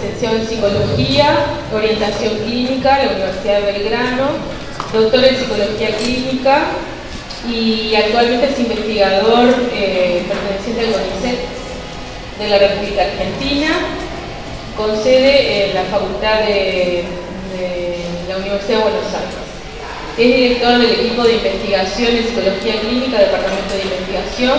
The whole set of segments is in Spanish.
licenciado en Psicología, Orientación Clínica la Universidad de Belgrano, doctor en Psicología Clínica y actualmente es investigador eh, perteneciente al CONICET de la República Argentina, con sede en la Facultad de, de la Universidad de Buenos Aires. Es director del equipo de investigación en Psicología Clínica, Departamento de Investigación,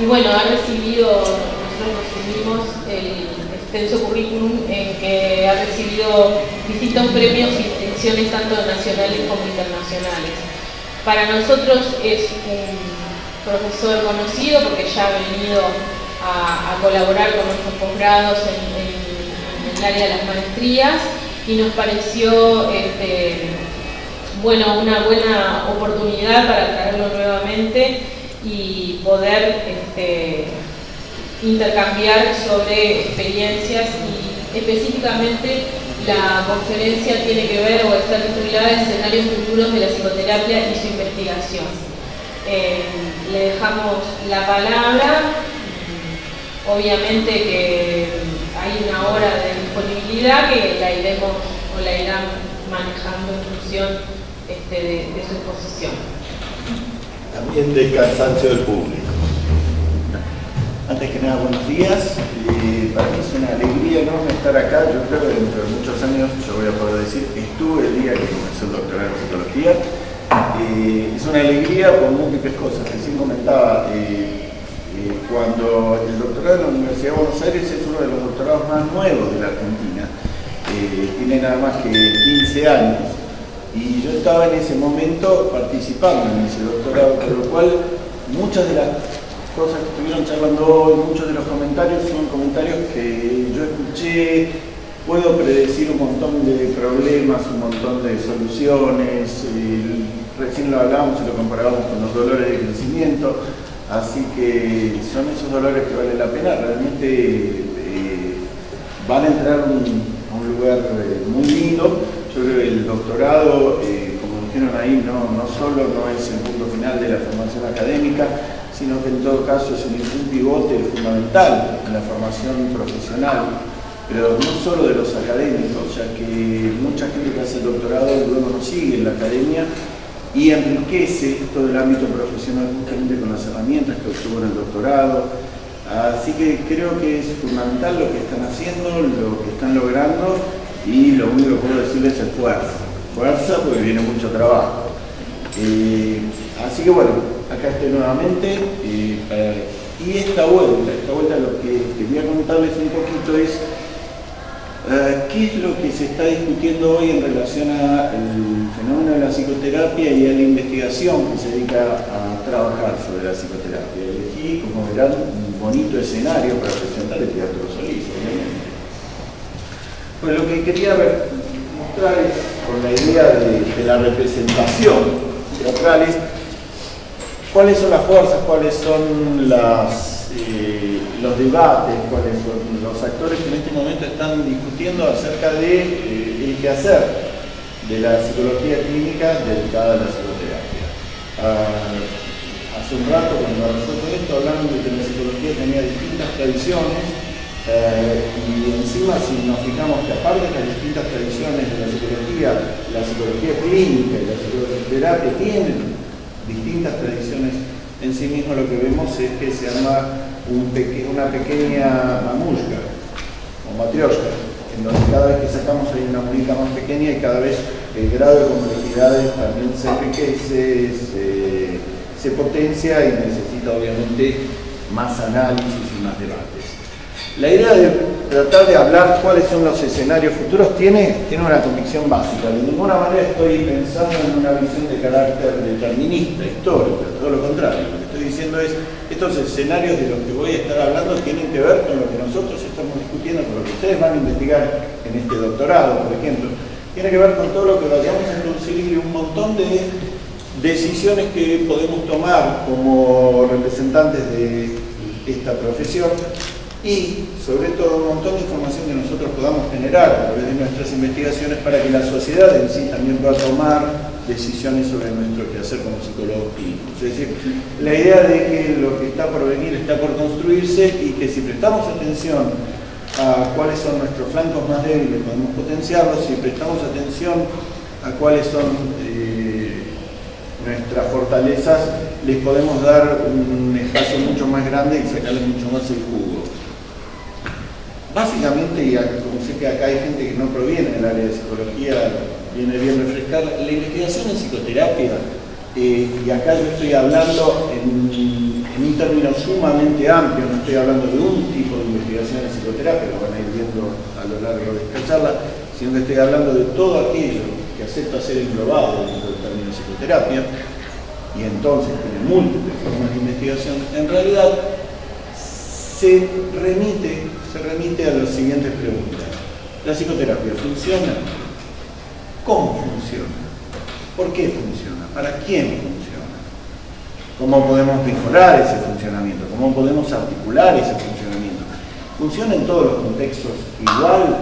y bueno, ha recibido nosotros recibimos el extenso currículum en que ha recibido distintos premios y distinciones tanto nacionales como internacionales. Para nosotros es un profesor conocido porque ya ha venido a, colaborar con nuestros posgrados en, el área de las maestrías y nos pareció este, bueno, una buena oportunidad para traerlo nuevamente y poder este, intercambiar sobre experiencias y específicamente la conferencia tiene que ver o está titulada Escenarios futuros de la psicoterapia y su investigación. Eh, le dejamos la palabra, obviamente que hay una hora de disponibilidad que la iremos o la irán manejando en función este, de, de su exposición. También del cansancio del público. Antes que nada, buenos días. para mí es una alegría enorme estar acá. Yo creo que dentro de muchos años, yo voy a poder decir, estuve el día que comenzó el doctorado en psicología. es una alegría por múltiples cosas. Recién comentaba, eh, eh, cuando el doctorado de la Universidad de Buenos Aires es uno de los doctorados más nuevos de la Argentina. Eh, tiene nada más que 15 años. Y yo estaba en ese momento participando en ese doctorado, con lo cual muchas de las cosas que estuvieron charlando hoy, muchos de los comentarios son comentarios que yo escuché, puedo predecir un montón de problemas, un montón de soluciones, recién lo hablábamos y lo comparábamos con los dolores de crecimiento, así que son esos dolores que vale la pena, realmente eh, van a entrar a un lugar eh, muy lindo, yo creo que el doctorado, eh, como dijeron ahí, no, no solo no es el punto final de la formación académica, sino que en todo caso es un, pivote fundamental en la formación profesional, pero no solo de los académicos, ya que mucha gente que hace el doctorado luego no sigue en la academia y enriquece todo el ámbito profesional justamente con las herramientas que obtuvo en el doctorado. Así que creo que es fundamental lo que están haciendo, lo que están logrando y lo único que puedo decirles es fuerza. Fuerza porque viene mucho trabajo. Eh, así que bueno, acá estoy nuevamente eh, y esta vuelta, esta vuelta lo que quería contarles un poquito es eh, qué es lo que se está discutiendo hoy en relación al fenómeno de la psicoterapia y a la investigación que se dedica a trabajar sobre la psicoterapia. Elegí, como verán, un bonito escenario para presentar el Teatro Solís, obviamente. Pues lo que quería mostrar es, con la idea de, de la representación teatral, es cuáles son las fuerzas, cuáles son eh, los debates, cuáles son los actores que en este momento están discutiendo acerca de eh, el quehacer de la psicología clínica dedicada a la psicoterapia. Ah, hace un rato cuando nosotros esto hablamos de que la psicología tenía distintas tradiciones eh, y encima si nos fijamos que aparte de las distintas tradiciones de la psicología, la psicología clínica y la psicoterapia tienen distintas tradiciones en sí mismo lo que vemos es que se arma una pequeña mamushka o matrioshka, en donde cada vez que sacamos hay una muñeca más pequeña y cada vez el grado de complejidades también se enriquece, se, se potencia y necesita obviamente más análisis y más debates. La idea de tratar de hablar cuáles son los escenarios futuros tiene, tiene una convicción básica. De ninguna manera estoy pensando en una visión de carácter determinista, histórico, todo lo contrario. Lo que estoy diciendo es, estos escenarios de los que voy a estar hablando tienen que ver con lo que nosotros estamos discutiendo, con lo que ustedes van a investigar en este doctorado, por ejemplo. Tiene que ver con todo lo que vayamos a introducir y un montón de decisiones que podemos tomar como representantes de esta profesión y sobre todo un montón de información que nosotros podamos generar a través de nuestras investigaciones para que la sociedad en sí también pueda tomar decisiones sobre nuestro quehacer como psicólogos clínicos. Es decir, la idea de que lo que está por venir está por construirse y que si prestamos atención a cuáles son nuestros flancos más débiles, podemos potenciarlos, si prestamos atención a cuáles son eh, nuestras fortalezas, les podemos dar un espacio mucho más grande y sacarle mucho más el jugo. Básicamente, y como sé que acá hay gente que no proviene del área de psicología, viene bien refrescar, la investigación en psicoterapia, eh, y acá yo estoy hablando en, en, un término sumamente amplio, no estoy hablando de un tipo de investigación en psicoterapia, lo van a ir viendo a lo largo de esta charla, sino que estoy hablando de todo aquello que acepta ser englobado dentro del término psicoterapia, y entonces tiene múltiples formas de investigación, en realidad se remite, se remite a las siguientes preguntas. ¿La psicoterapia funciona? ¿Cómo funciona? ¿Por qué funciona? ¿Para quién funciona? ¿Cómo podemos mejorar ese funcionamiento? ¿Cómo podemos articular ese funcionamiento? ¿Funciona en todos los contextos igual?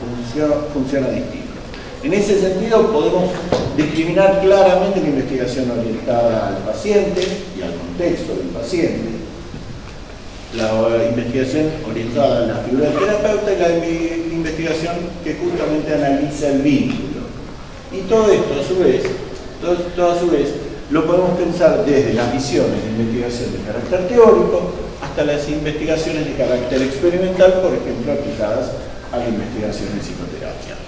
¿Funciona, funciona distinto? En ese sentido podemos discriminar claramente la investigación orientada al paciente y al contexto del paciente, la investigación orientada a la figura del terapeuta y la investigación que justamente analiza el vínculo. Y todo esto a su vez, todo, a su vez, lo podemos pensar desde las visiones de investigación de carácter teórico hasta las investigaciones de carácter experimental, por ejemplo, aplicadas a la investigación en psicoterapia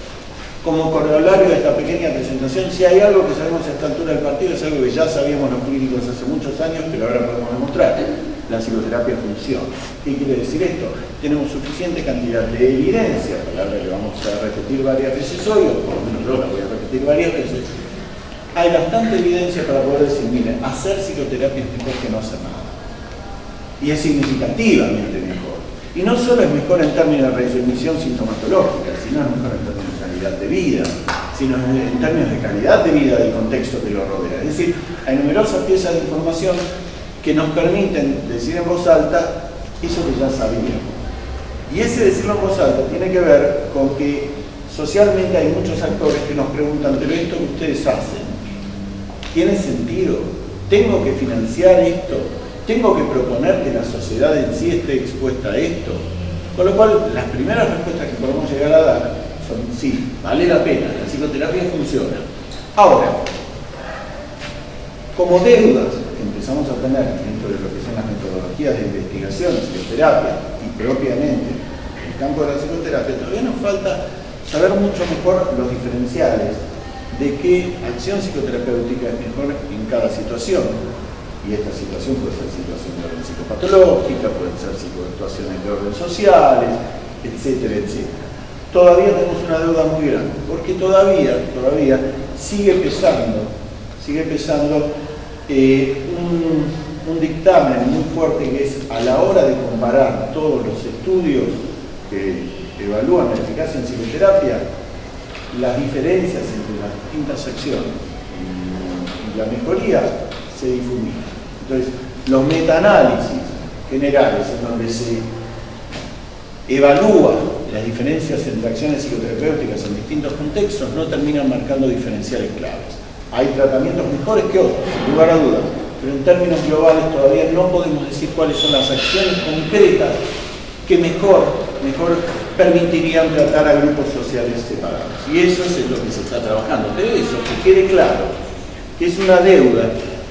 como corolario de esta pequeña presentación, si hay algo que sabemos a esta altura del partido, es algo que ya sabíamos los clínicos hace muchos años, pero ahora podemos demostrar. La psicoterapia funciona. ¿Qué quiere decir esto? Tenemos suficiente cantidad de evidencia, palabra que vamos a repetir varias veces hoy, o por lo menos yo la voy a repetir varias veces. Hay bastante evidencia para poder decir, mire, hacer psicoterapia es mejor que no hacer nada. Y es significativamente mejor. Y no solo es mejor en términos de resolución sintomatológica, sino es mejor en términos de vida, sino en términos de calidad de vida del contexto que lo rodea. Es decir, hay numerosas piezas de información que nos permiten decir en voz alta eso que ya sabíamos. Y ese decirlo en voz alta tiene que ver con que socialmente hay muchos actores que nos preguntan, pero esto que ustedes hacen, ¿tiene sentido? ¿Tengo que financiar esto? ¿Tengo que proponer que la sociedad en sí esté expuesta a esto? Con lo cual, las primeras respuestas que podemos llegar a dar sí, vale la pena, la psicoterapia funciona. Ahora, como deudas que empezamos a tener dentro de lo que son las metodologías de investigación, psicoterapia y propiamente el campo de la psicoterapia, todavía nos falta saber mucho mejor los diferenciales de qué acción psicoterapéutica es mejor en cada situación. Y esta situación puede ser situación de orden psicopatológica, pueden ser situaciones de orden sociales, etcétera, etcétera todavía tenemos una deuda muy grande, porque todavía, todavía sigue pesando, sigue pesando eh, un, dictamen muy fuerte que es a la hora de comparar todos los estudios que evalúan la eficacia en psicoterapia, las diferencias entre las distintas acciones y, la mejoría se difuminan. Entonces, los metaanálisis generales en donde se evalúa las diferencias entre acciones psicoterapéuticas en distintos contextos no terminan marcando diferenciales claves. Hay tratamientos mejores que otros, sin lugar a dudas, pero en términos globales todavía no podemos decir cuáles son las acciones concretas que mejor, mejor permitirían tratar a grupos sociales separados. Y eso es lo que se está trabajando. Pero eso, que quede claro, que es una deuda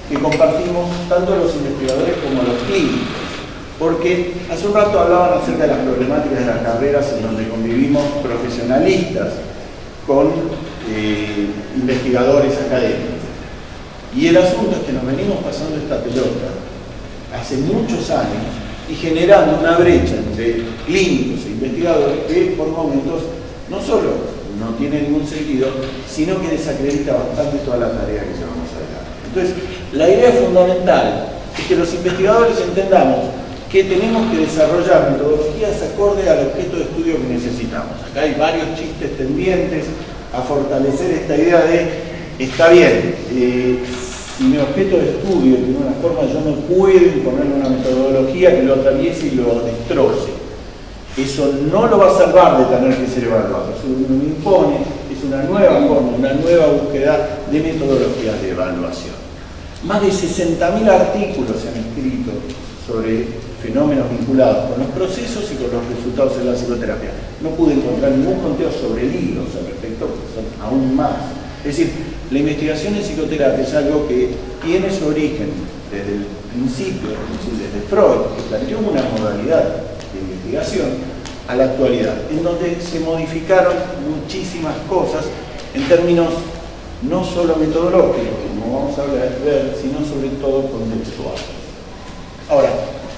que compartimos tanto los investigadores como los clínicos porque hace un rato hablaban acerca de las problemáticas de las carreras en donde convivimos profesionalistas con eh, investigadores académicos. Y el asunto es que nos venimos pasando esta pelota hace muchos años y generando una brecha entre clínicos e investigadores que por momentos no solo no tiene ningún sentido, sino que desacredita bastante toda la tarea que llevamos adelante. Entonces, la idea fundamental es que los investigadores entendamos que tenemos que desarrollar metodologías acorde al objeto de estudio que necesitamos. Acá hay varios chistes tendientes a fortalecer esta idea de, está bien, eh, si mi objeto de estudio tiene una forma, yo no puedo imponerle una metodología que lo atraviese y lo destroce. Eso no lo va a salvar de tener que ser evaluado. Eso lo impone, es una nueva forma, una nueva búsqueda de metodologías de evaluación. Más de 60.000 artículos se han escrito sobre fenómenos vinculados con los procesos y con los resultados de la psicoterapia. No pude encontrar ningún conteo sobre libros al respecto, porque son aún más. Es decir, la investigación en psicoterapia es algo que tiene su origen desde el principio, desde Freud, que planteó una modalidad de investigación, a la actualidad, en donde se modificaron muchísimas cosas en términos no solo metodológicos, como vamos a ver, sino sobre todo contextuales. Ahora,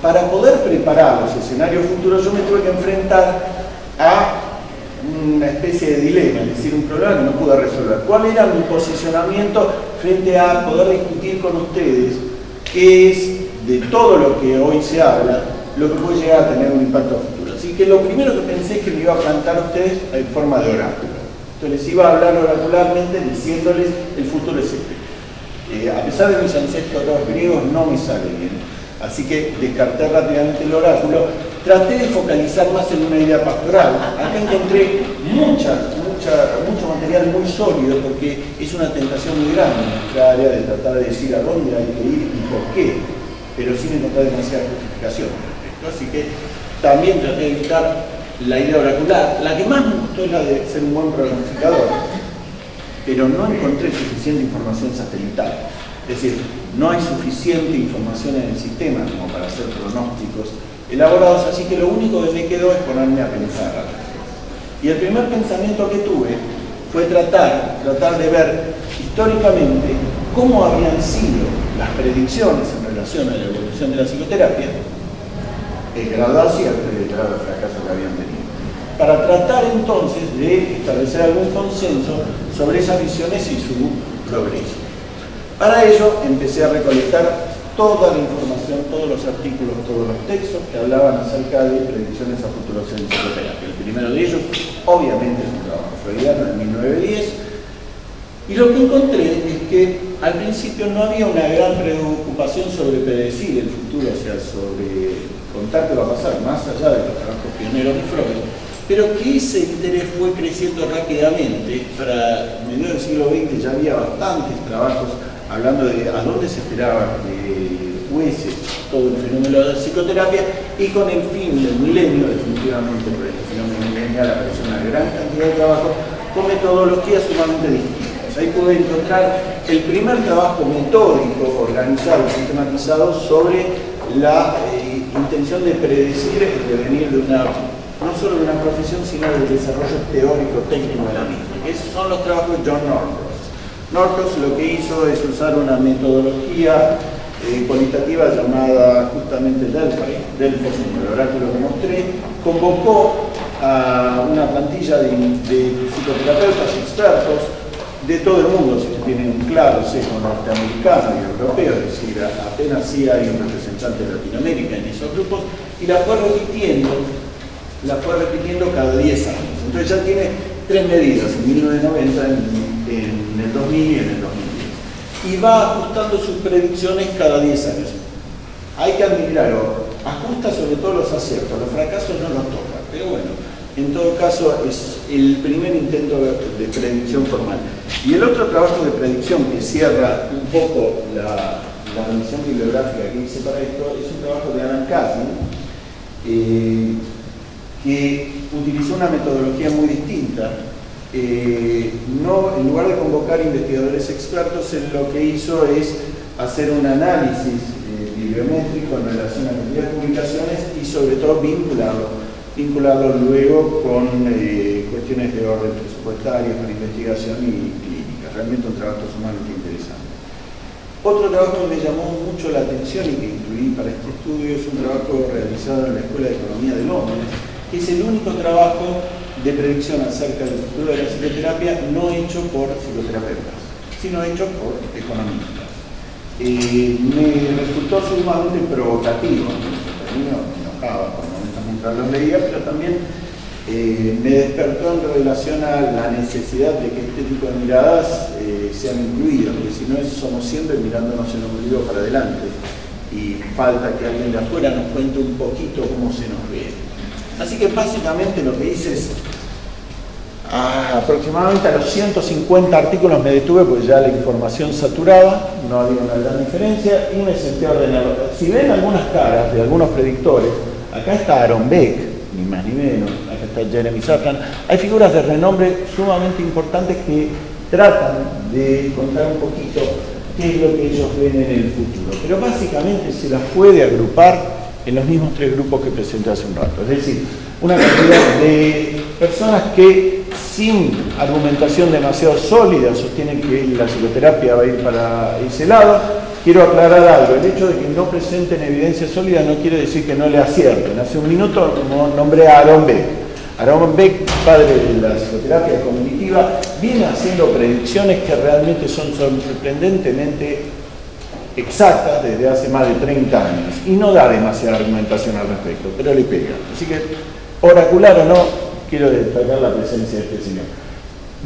para poder preparar los escenarios futuros yo me tuve que enfrentar a una especie de dilema, es decir, un problema que no pude resolver. ¿Cuál era mi posicionamiento frente a poder discutir con ustedes qué es de todo lo que hoy se habla, lo que puede llegar a tener un impacto futuro? Así que lo primero que pensé es que me iba a plantar a ustedes en forma de oráculo. Entonces les iba a hablar oracularmente diciéndoles el futuro es este. Eh, a pesar de mis ancestros griegos no me sale bien. Así que descarté rápidamente el oráculo. Traté de focalizar más en una idea pastoral. Acá encontré mucha, mucha, mucho material muy sólido porque es una tentación muy grande en nuestra área de tratar de decir a dónde hay que ir y por qué, pero sin encontrar demasiada justificación. Así que también traté de evitar la idea oracular. La que más me gustó es la de ser un buen pronosticador, pero no encontré suficiente información satelital. Es decir, no hay suficiente información en el sistema como para hacer pronósticos elaborados, así que lo único que me quedó es ponerme a pensar. Y el primer pensamiento que tuve fue tratar, tratar de ver históricamente cómo habían sido las predicciones en relación a la evolución de la psicoterapia el grado de acierto y el grado de fracaso que habían tenido. Para tratar entonces de establecer algún consenso sobre esas visiones y su progreso. Para ello empecé a recolectar toda la información, todos los artículos, todos los textos que hablaban acerca de predicciones a futuros en psicoterapia. El primero de ellos, obviamente, es un trabajo freudiano en 1910, y lo que encontré es que al principio no había una gran preocupación sobre predecir el futuro, o sea, sobre contar qué va a pasar, más allá de los trabajos pioneros de Freud, pero que ese interés fue creciendo rápidamente. Para mediados del siglo XX ya había bastantes trabajos hablando de a dónde se esperaba que fuese todo el fenómeno de la psicoterapia y con el fin del milenio, definitivamente por el fenómeno milenial apareció una gran cantidad de trabajos con metodologías sumamente distintas. Ahí pude encontrar el primer trabajo metódico, organizado, sistematizado sobre la eh, intención de predecir el devenir de una, no solo de una profesión, sino del desarrollo teórico técnico de la misma. Esos son los trabajos de John Norcross. Norcross lo que hizo es usar una metodología eh, cualitativa llamada justamente Delphi, Delphi, el oráculo que mostré, convocó a una plantilla de, de psicoterapeutas expertos de todo el mundo, si tienen un claro sesgo norteamericano y europeo, es decir, apenas sí hay un representante de Latinoamérica en esos grupos, y la fue repitiendo, la fue repitiendo cada 10 años. Entonces ya tiene tres medidas, en 1990, en, el 2000 y en el 2010. Y va ajustando sus predicciones cada 10 años. Hay que admirarlo, ajusta sobre todo los aciertos, los fracasos no los toca, pero bueno, en todo caso es el primer intento de predicción formal. Y el otro trabajo de predicción que cierra un poco la, la bibliográfica que hice para esto es un trabajo de Alan Cathy, eh, que utilizó una metodología muy distinta. Eh, no, en lugar de convocar investigadores expertos, él lo que hizo es hacer un análisis eh, bibliométrico en relación a las publicaciones y sobre todo vincularlo luego con eh, cuestiones de orden presupuestario, con investigación y clínica. Realmente un trabajo sumamente interesante. Otro trabajo que me llamó mucho la atención y que incluí para este estudio es un trabajo realizado en la Escuela de Economía de Londres, que es el único trabajo de predicción acerca del futuro de la psicoterapia no hecho por psicoterapeutas, sino hecho por economistas. Eh, me resultó sumamente provocativo, me enojaba mientras lo leía, pero también eh, me despertó en relación a la necesidad de que este tipo de miradas eh, sean incluidas, porque si no somos siempre mirándonos en ombligo para adelante y falta que alguien de afuera nos cuente un poquito cómo se nos ve. Así que básicamente lo que hice es aproximadamente a los 150 artículos me detuve porque ya la información saturaba, no había una gran diferencia y me senté a ordenarlo. Si ven algunas caras de algunos predictores, acá está Aaron Beck, ni más ni menos, acá está Jeremy Safran, hay figuras de renombre sumamente importantes que tratan de contar un poquito qué es lo que ellos ven en el futuro. Pero básicamente se las puede agrupar en los mismos tres grupos que presenté hace un rato. Es decir, una cantidad de personas que sin argumentación demasiado sólida sostienen que la psicoterapia va a ir para ese lado. Quiero aclarar algo, el hecho de que no presenten evidencia sólida no quiere decir que no le acierten. Hace un minuto nombré a Aaron Beck. Aaron Beck, padre de la psicoterapia cognitiva, viene haciendo predicciones que realmente son sorprendentemente exacta desde hace más de 30 años y no da demasiada argumentación al respecto, pero le pega. Así que, oracular o no, quiero destacar la presencia de este señor.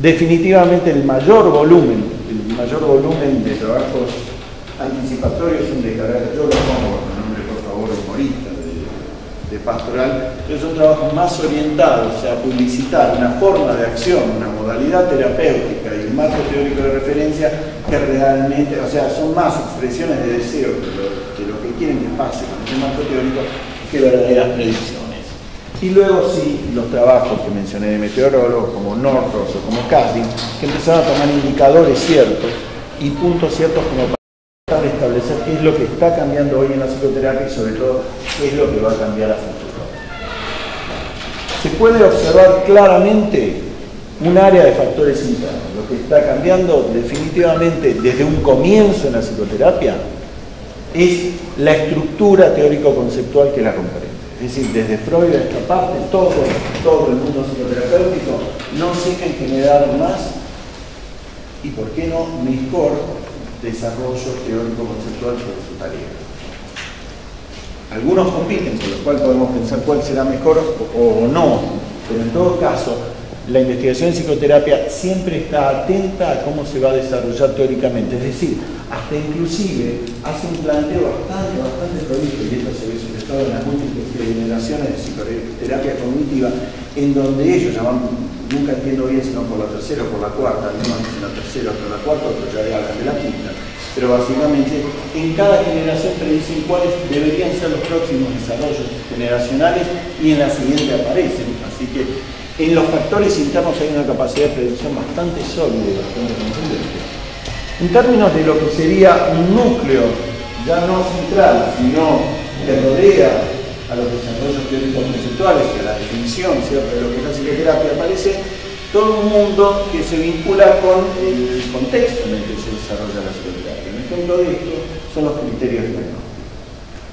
Definitivamente el mayor volumen, el mayor volumen de trabajos anticipatorios son de carácter, yo lo pongo con nombre por favor humorista, de pastoral, pero son trabajos más orientados a publicitar una forma de acción, una modalidad terapéutica y un marco teórico de referencia que realmente, o sea, son más expresiones de deseo de lo, que quieren que pase con ese marco teórico que verdaderas predicciones. Y luego sí, los trabajos que mencioné de meteorólogos como Norcross o como Casting, que empezaron a tomar indicadores ciertos y puntos ciertos como para establecer qué es lo que está cambiando hoy en la psicoterapia y sobre todo qué es lo que va a cambiar a futuro. Se puede observar claramente un área de factores internos. Lo que está cambiando definitivamente desde un comienzo en la psicoterapia es la estructura teórico-conceptual que la comprende. Es decir, desde Freud a esta parte, todo, el mundo psicoterapéutico no se deja en generar más y, ¿por qué no, mejor desarrollo teórico-conceptual sobre su tarea. Algunos compiten, por lo cual podemos pensar cuál será mejor o, no, pero en todo caso, la investigación en psicoterapia siempre está atenta a cómo se va a desarrollar teóricamente, es decir, hasta inclusive hace un planteo bastante, bastante prolijo, y esto se ve sobre todo en las múltiples generaciones de psicoterapia cognitiva, en donde ellos llaman, nunca entiendo bien si no por la tercera o por la cuarta, no dicen la tercera o por la cuarta, otros ya hablan de la quinta, pero básicamente en cada generación predicen cuáles deberían ser los próximos desarrollos generacionales y en la siguiente aparecen. Así que en los factores internos hay una capacidad de predicción bastante sólida y bastante contundente. En términos de lo que sería un núcleo, ya no central, sino que rodea a los desarrollos teóricos conceptuales y a la definición ¿cierto? de lo que es la psicoterapia, aparece todo un mundo que se vincula con el contexto en el que se desarrolla la psicoterapia ejemplo de esto son los criterios diagnósticos.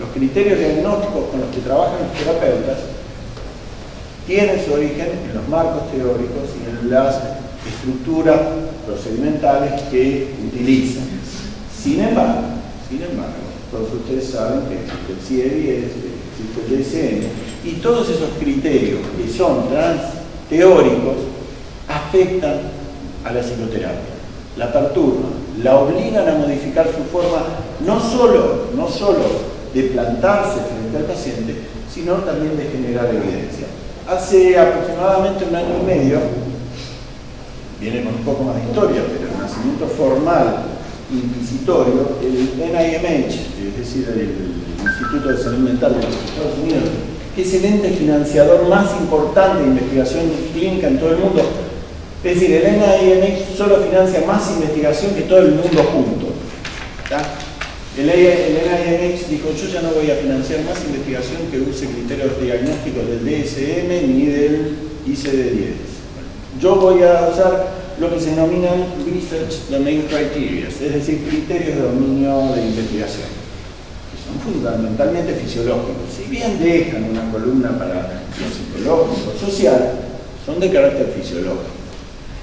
Los criterios diagnósticos con los que trabajan los terapeutas tienen su origen en los marcos teóricos y en las estructuras procedimentales que utilizan. Sin embargo, sin embargo, todos ustedes saben que existe el CIE-10, existe el DSM, y todos esos criterios que son trans teóricos afectan a la psicoterapia, la perturban, la obligan a modificar su forma no solo, no solo de plantarse frente al paciente, sino también de generar evidencia. Hace aproximadamente un año y medio, viene con un poco más de historia, pero el nacimiento formal inquisitorio, el NIMH, es decir, el Instituto de Salud Mental de los Estados Unidos, que es el ente financiador más importante de investigación clínica en todo el mundo, es decir, el NIMH solo financia más investigación que todo el mundo junto. El, NIMH dijo, yo ya no voy a financiar más investigación que use criterios diagnósticos del DSM ni del ICD-10. Yo voy a usar lo que se denominan Research Domain Criteria, es decir, criterios de dominio de investigación, que son fundamentalmente fisiológicos. Si bien dejan una columna para lo psicológico, social, son de carácter fisiológico.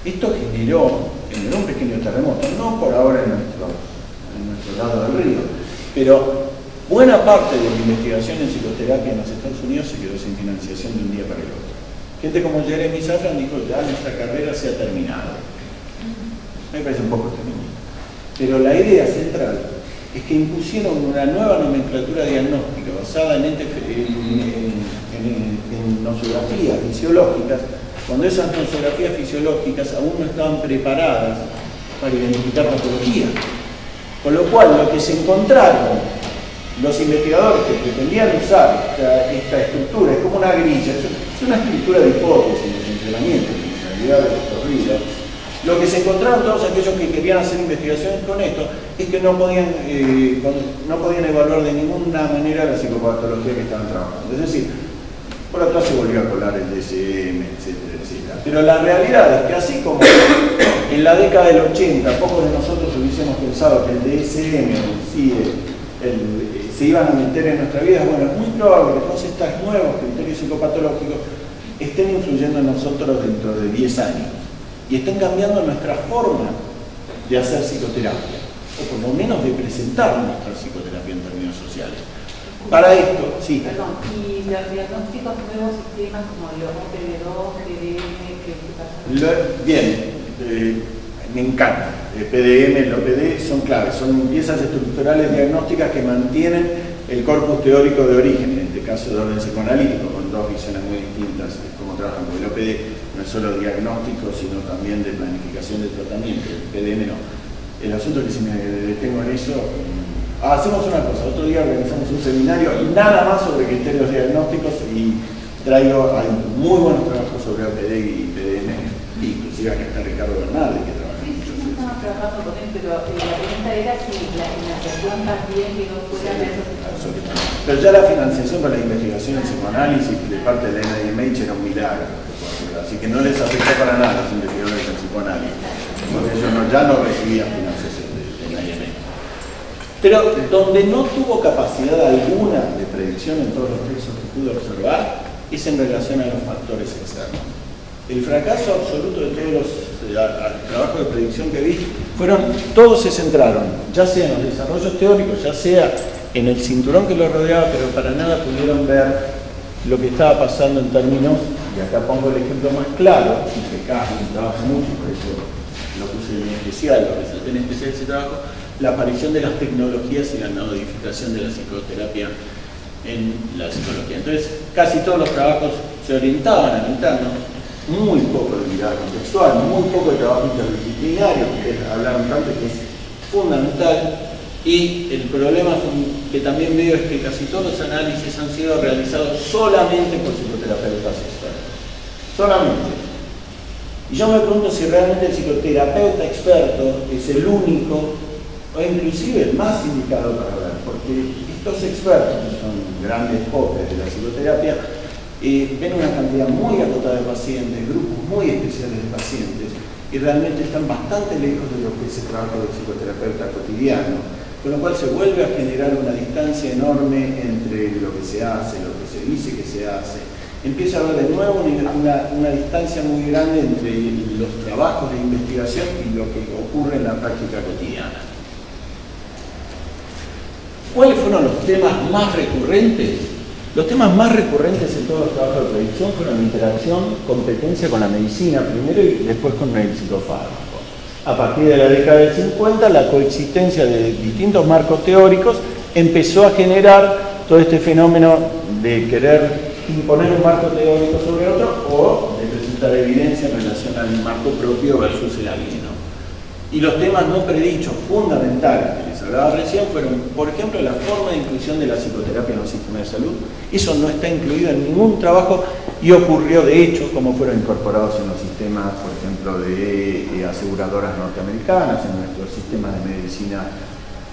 Esto generó, generó un pequeño terremoto, no por ahora en nuestro, en nuestro lado del río, pero buena parte de la investigación en psicoterapia en los Estados Unidos se quedó sin financiación de un día para el otro. Gente como Jeremy Safran dijo, ya nuestra carrera se ha terminado. Me parece un poco terminado. Pero la idea central es que impusieron una nueva nomenclatura diagnóstica basada en, nosografías fisiológicas, cuando esas nosografías fisiológicas aún no estaban preparadas para identificar patología. Con lo cual, lo que se encontraron los investigadores que pretendían usar esta, estructura, es como una grilla, es una estructura de hipótesis, de entrenamiento, en realidad es horrible, lo que se encontraron todos aquellos que querían hacer investigaciones con esto es que no podían, eh, no podían evaluar de ninguna manera la psicopatología que estaban trabajando. Es decir, por atrás se volvió a colar el DSM, etcétera, etcétera. Pero la realidad es que así como en la década del 80 pocos de nosotros hubiésemos pensado que el DSM sí, se iban a meter en nuestra vida, bueno, es muy probable que todos estos nuevos criterios psicopatológicos estén influyendo en nosotros dentro de 10 años y estén cambiando nuestra forma de hacer psicoterapia, o por lo menos de presentar nuestra psicoterapia en términos sociales. Para esto, sí. Perdón, y los diagnósticos nuevos sistemas como los OPD2, PDM, ¿qué Bien, eh, me encanta. El PDM, el OPD son claves, son piezas estructurales diagnósticas que mantienen el corpus teórico de origen, en este caso de orden psicoanalítico, con dos visiones muy distintas de cómo trabajan con el OPD no es solo diagnóstico, sino también de planificación de tratamiento, el PDM no. El asunto que si me detengo en eso, hacemos una cosa, otro día organizamos un seminario y nada más sobre criterios diagnósticos y traigo, hay muy buenos trabajos sobre OPD y PDM, inclusive acá está Ricardo Bernal, que trabaja mucho Estamos trabajando con él, pero eh, la pregunta era si la financiación también quedó fuera de esos Pero ya la financiación para la investigación en psicoanálisis de parte de la NIMH era un milagro así que no les afectó para nada a los investigadores en psicoanálisis, porque ellos ya no recibían financiación. Pero donde no tuvo capacidad alguna de predicción en todos los textos que pude observar es en relación a los factores externos. El fracaso absoluto de todos los trabajos de predicción que vi fueron, todos se centraron, ya sea en los desarrollos teóricos, ya sea en el cinturón que los rodeaba, pero para nada pudieron ver lo que estaba pasando en términos y acá pongo el ejemplo más claro, y que trabaja mucho, por eso lo puse en especial, lo resalté en especial ese trabajo, la aparición de las tecnologías y la modificación de la psicoterapia en la psicología. Entonces, casi todos los trabajos se orientaban al interno, muy poco de mirada contextual, muy poco de trabajo interdisciplinario, que hablaron tanto que es fundamental, y el problema que también veo es que casi todos los análisis han sido realizados solamente por psicoterapeutas expertos. Solamente. Y yo me pregunto si realmente el psicoterapeuta experto es el único o inclusive el más indicado para hablar, porque estos expertos, que son grandes popes de la psicoterapia, eh, ven una cantidad muy acotada de pacientes, grupos muy especiales de pacientes, y realmente están bastante lejos de lo que es el trabajo del psicoterapeuta cotidiano con lo cual se vuelve a generar una distancia enorme entre lo que se hace, lo que se dice que se hace. Empieza a haber de nuevo una, distancia muy grande entre los trabajos de investigación y lo que ocurre en la práctica cotidiana. ¿Cuáles fueron los temas más recurrentes? Los temas más recurrentes en todos los trabajos de predicción fueron la interacción, competencia con la medicina primero y después con el psicofármaco a partir de la década del 50, la coexistencia de distintos marcos teóricos empezó a generar todo este fenómeno de querer imponer un marco teórico sobre otro o de presentar evidencia en relación al marco propio versus el alieno. Y los temas no predichos fundamentales hablaba recién fueron, por ejemplo, la forma de inclusión de la psicoterapia en los sistemas de salud. Eso no está incluido en ningún trabajo y ocurrió de hecho como fueron incorporados en los sistemas, por ejemplo, de, aseguradoras norteamericanas, en nuestros sistemas de medicina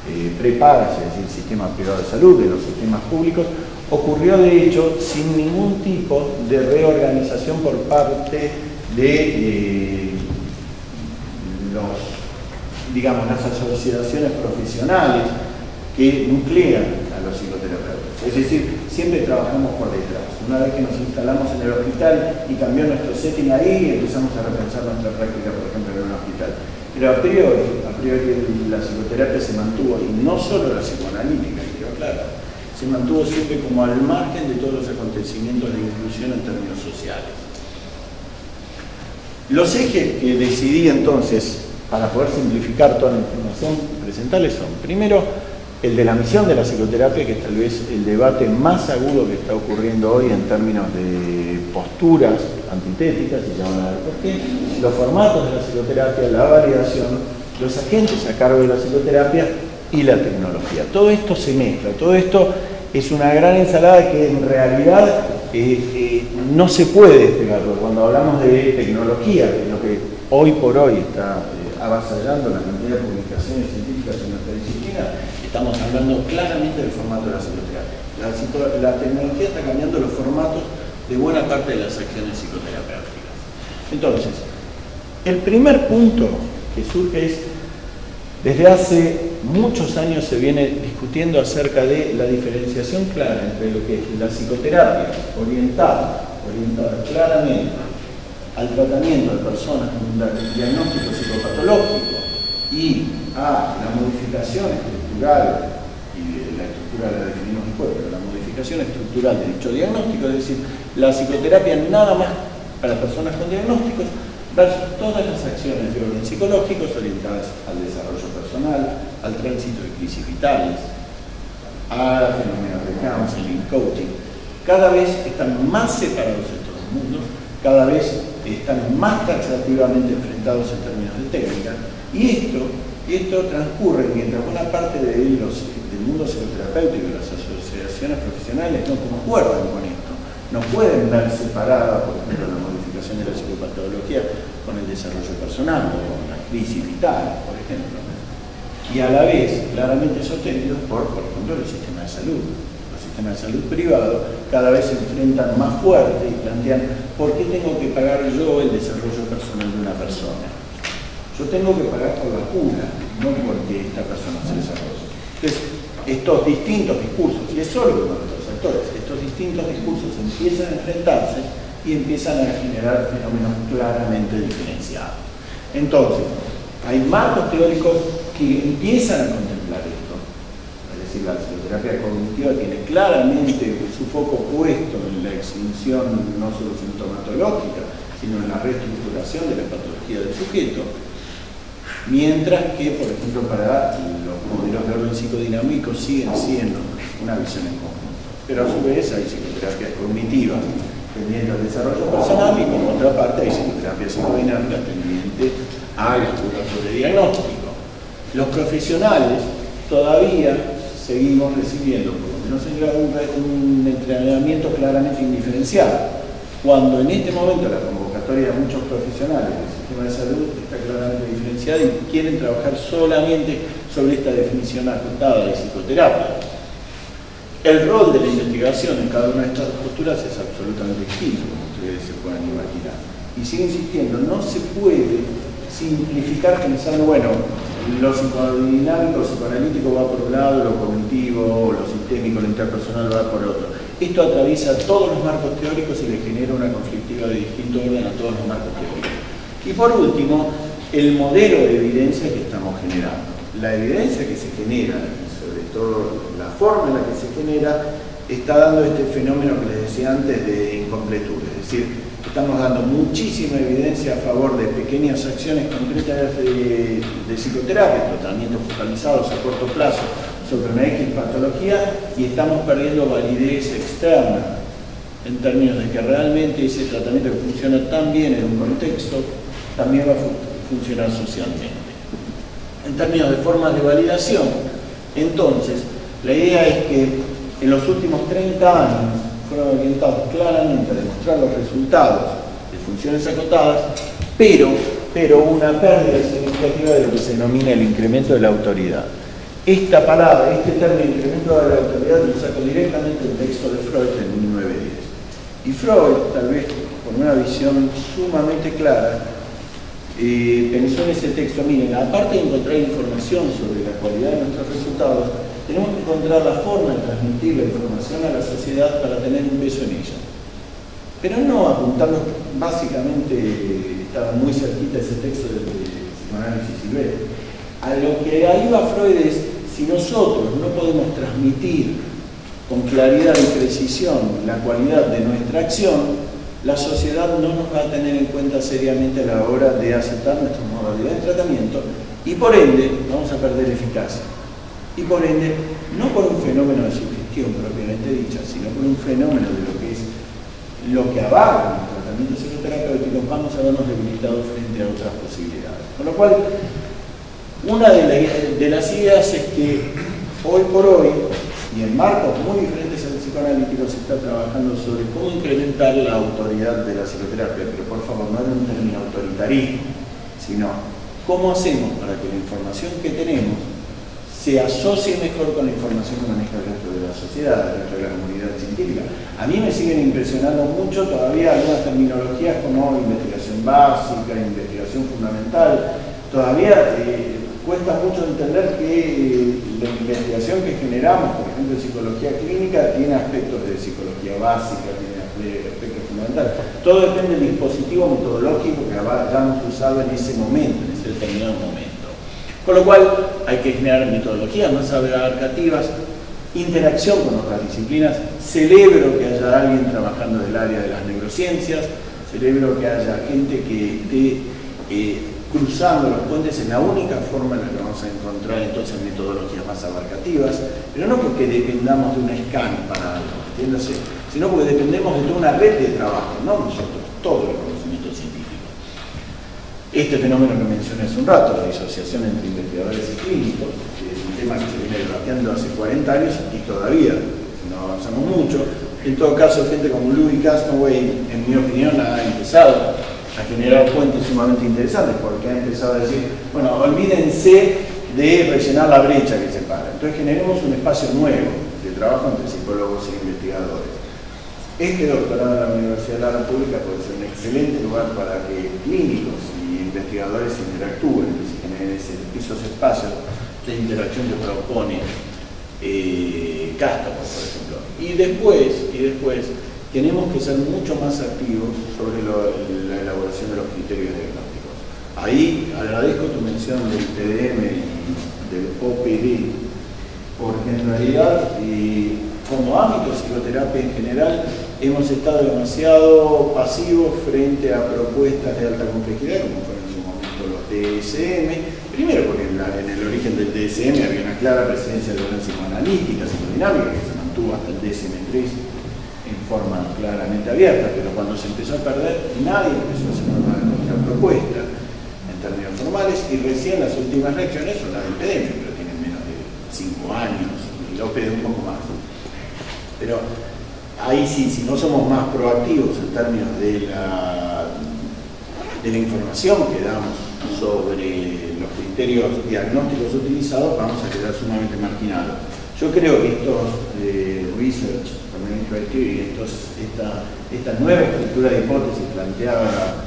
eh, es decir, el sistema privado de salud, de los sistemas públicos, ocurrió de hecho sin ningún tipo de reorganización por parte de eh, los digamos, las asociaciones profesionales que nuclean a los psicoterapeutas. Es decir, siempre trabajamos por detrás. Una vez que nos instalamos en el hospital y cambió nuestro setting ahí, empezamos a repensar nuestra práctica, por ejemplo, en un hospital. Pero a priori, a priori la psicoterapia se mantuvo, y no solo la psicoanalítica, quedó claro, se mantuvo siempre como al margen de todos los acontecimientos de inclusión en términos sociales. Los ejes que decidí entonces para poder simplificar toda la información, presentarles son, primero, el de la misión de la psicoterapia, que es tal vez el debate más agudo que está ocurriendo hoy en términos de posturas antitéticas, y ya van a ver por qué, los formatos de la psicoterapia, la validación, los agentes a cargo de la psicoterapia y la tecnología. Todo esto se mezcla, todo esto es una gran ensalada que en realidad eh, eh, no se puede despegar, cuando hablamos de tecnología, que lo que hoy por hoy está eh, avasallando la cantidad de publicaciones científicas en nuestra disciplina, estamos hablando claramente del formato de la psicoterapia. La, tecnología está cambiando los formatos de buena parte de las acciones psicoterapéuticas. Entonces, el primer punto que surge es, desde hace muchos años se viene discutiendo acerca de la diferenciación clara entre lo que es la psicoterapia orientada, orientada claramente al tratamiento de personas con un diagnóstico psicopatológico y a la modificación estructural, y la estructura la definimos después, pero la modificación estructural de dicho diagnóstico, es decir, la psicoterapia nada más para personas con diagnósticos, versus todas las acciones de orden psicológicos orientadas al desarrollo personal, al tránsito de crisis vitales, a fenómenos de counseling, coaching. Cada vez están más separados estos mundos, cada vez están más taxativamente enfrentados en términos de técnica, y esto, esto transcurre mientras buena parte de los, del mundo psicoterapéutico y las asociaciones profesionales no concuerdan con esto, no pueden ver separada, por ejemplo, la modificación de la psicopatología con el desarrollo personal o la crisis vital, por ejemplo. Y a la vez, claramente sostenidos por, por ejemplo, el sistema de salud sistema de salud privado cada vez se enfrentan más fuerte y plantean ¿por qué tengo que pagar yo el desarrollo personal de una persona? Yo tengo que pagar por la no porque esta persona se desarrolle. Entonces, estos distintos discursos, y es solo uno de los actores, estos distintos discursos empiezan a enfrentarse y empiezan a generar fenómenos claramente diferenciados. Entonces, hay marcos teóricos que empiezan a contemplar esto decir, la psicoterapia cognitiva tiene claramente su foco puesto en la extinción no solo sintomatológica, sino en la reestructuración de la patología del sujeto, mientras que, por ejemplo, para los modelos de orden psicodinámico siguen siendo una visión en conjunto. Pero a su vez hay psicoterapia cognitiva tendiente al desarrollo personal y por otra parte hay psicoterapia psicodinámica tendiente al de diagnóstico. Los profesionales todavía seguimos recibiendo, por lo menos en un, entrenamiento claramente indiferenciado. Cuando en este momento la convocatoria de muchos profesionales del sistema de salud está claramente diferenciada y quieren trabajar solamente sobre esta definición acotada de psicoterapia. El rol de la investigación en cada una de estas posturas es absolutamente distinto, como ustedes se pueden imaginar. Y sigo insistiendo, no se puede simplificar pensando, bueno, lo psicodinámico, psicoanalítico va por un lado, lo cognitivo, lo sistémico, lo interpersonal va por otro. Esto atraviesa todos los marcos teóricos y le genera una conflictiva de distinto orden a todos los marcos teóricos. Y por último, el modelo de evidencia que estamos generando. La evidencia que se genera, sobre todo la forma en la que se genera, está dando este fenómeno que les decía antes de incompletud. Es decir, Estamos dando muchísima evidencia a favor de pequeñas acciones concretas de, psicoterapia, tratamientos focalizados a corto plazo sobre una X patología y estamos perdiendo validez externa en términos de que realmente ese tratamiento que funciona tan bien en un contexto también va a funcionar socialmente. En términos de formas de validación, entonces, la idea es que en los últimos 30 años fueron orientados claramente a demostrar los resultados de funciones acotadas, pero, pero una pérdida significativa de lo que se denomina el incremento de la autoridad. Esta palabra, este término incremento de la autoridad lo saco directamente del texto de Freud en 1910. Y Freud, tal vez con una visión sumamente clara, eh, pensó en ese texto, miren, aparte de encontrar información sobre la cualidad de nuestros resultados, tenemos que encontrar la forma de transmitir la información a la sociedad para tener un peso en ella. Pero no apuntando, básicamente estaba muy cerquita ese texto del psicoanálisis silvestre. A lo que ahí va Freud es, si nosotros no podemos transmitir con claridad y precisión la cualidad de nuestra acción, la sociedad no nos va a tener en cuenta seriamente a la hora de aceptar nuestra modalidad de tratamiento y por ende vamos a perder eficacia. Y por ende, no por un fenómeno de sugestión propiamente dicha, sino por un fenómeno de lo que es lo que abarca los tratamientos psicoterapéuticos, vamos a vernos debilitados frente a otras posibilidades. Con lo cual, una de, las ideas es que hoy por hoy, y en marcos muy diferentes al psicoanalítico, se está trabajando sobre cómo incrementar la autoridad de la psicoterapia, pero por favor, no en un término autoritarismo, sino cómo hacemos para que la información que tenemos se asocie mejor con la información que maneja el resto de la sociedad, el resto de la comunidad científica. A mí me siguen impresionando mucho todavía algunas terminologías como investigación básica, investigación fundamental. Todavía eh, cuesta mucho entender que eh, la investigación que generamos, por ejemplo en psicología clínica, tiene aspectos de psicología básica, tiene aspectos fundamentales. Todo depende del dispositivo metodológico que hayamos usado en ese momento, en ese determinado momento. Con lo cual hay que generar metodologías más abarcativas, interacción con otras disciplinas. Celebro que haya alguien trabajando del área de las neurociencias, celebro que haya gente que esté eh, cruzando los puentes. En la única forma en la que vamos a encontrar entonces metodologías más abarcativas, pero no porque dependamos de una scan para algo, entiéndase, sino porque dependemos de toda una red de trabajo, no nosotros, todos los este fenómeno que mencioné hace un rato, la disociación entre investigadores y clínicos, que es un tema que se viene debateando hace 40 años y todavía no avanzamos mucho. En todo caso, gente como Louis Castaway, en mi opinión, ha empezado a generar fuentes sumamente interesantes porque ha empezado a decir, bueno, olvídense de rellenar la brecha que separa. Entonces generemos un espacio nuevo de trabajo entre psicólogos e investigadores. Este doctorado en la Universidad de la República puede ser un excelente lugar para que clínicos investigadores interactúen, que se generen esos espacios de interacción que propone eh, por ejemplo. Y después, y después, tenemos que ser mucho más activos sobre la elaboración de los criterios diagnósticos. Ahí agradezco tu mención del TDM y del OPD, porque en realidad, como ámbito de psicoterapia en general, hemos estado demasiado pasivos frente a propuestas de alta complejidad, como fueron DSM, primero porque en, el origen del DSM había una clara presencia de una psicoanalítica, psicodinámica, que se mantuvo hasta el DSM-3 en forma claramente abierta, pero cuando se empezó a perder, nadie empezó a hacer una contrapropuesta en términos formales, y recién las últimas reacciones son las del PDM, pero tienen menos de 5 años, y OPD un poco más. Pero ahí sí, si no somos más proactivos en términos de la información que damos sobre los criterios diagnósticos utilizados, vamos a quedar sumamente marginados. Yo creo que estos eh, research estos, esta, esta nueva estructura de hipótesis planteada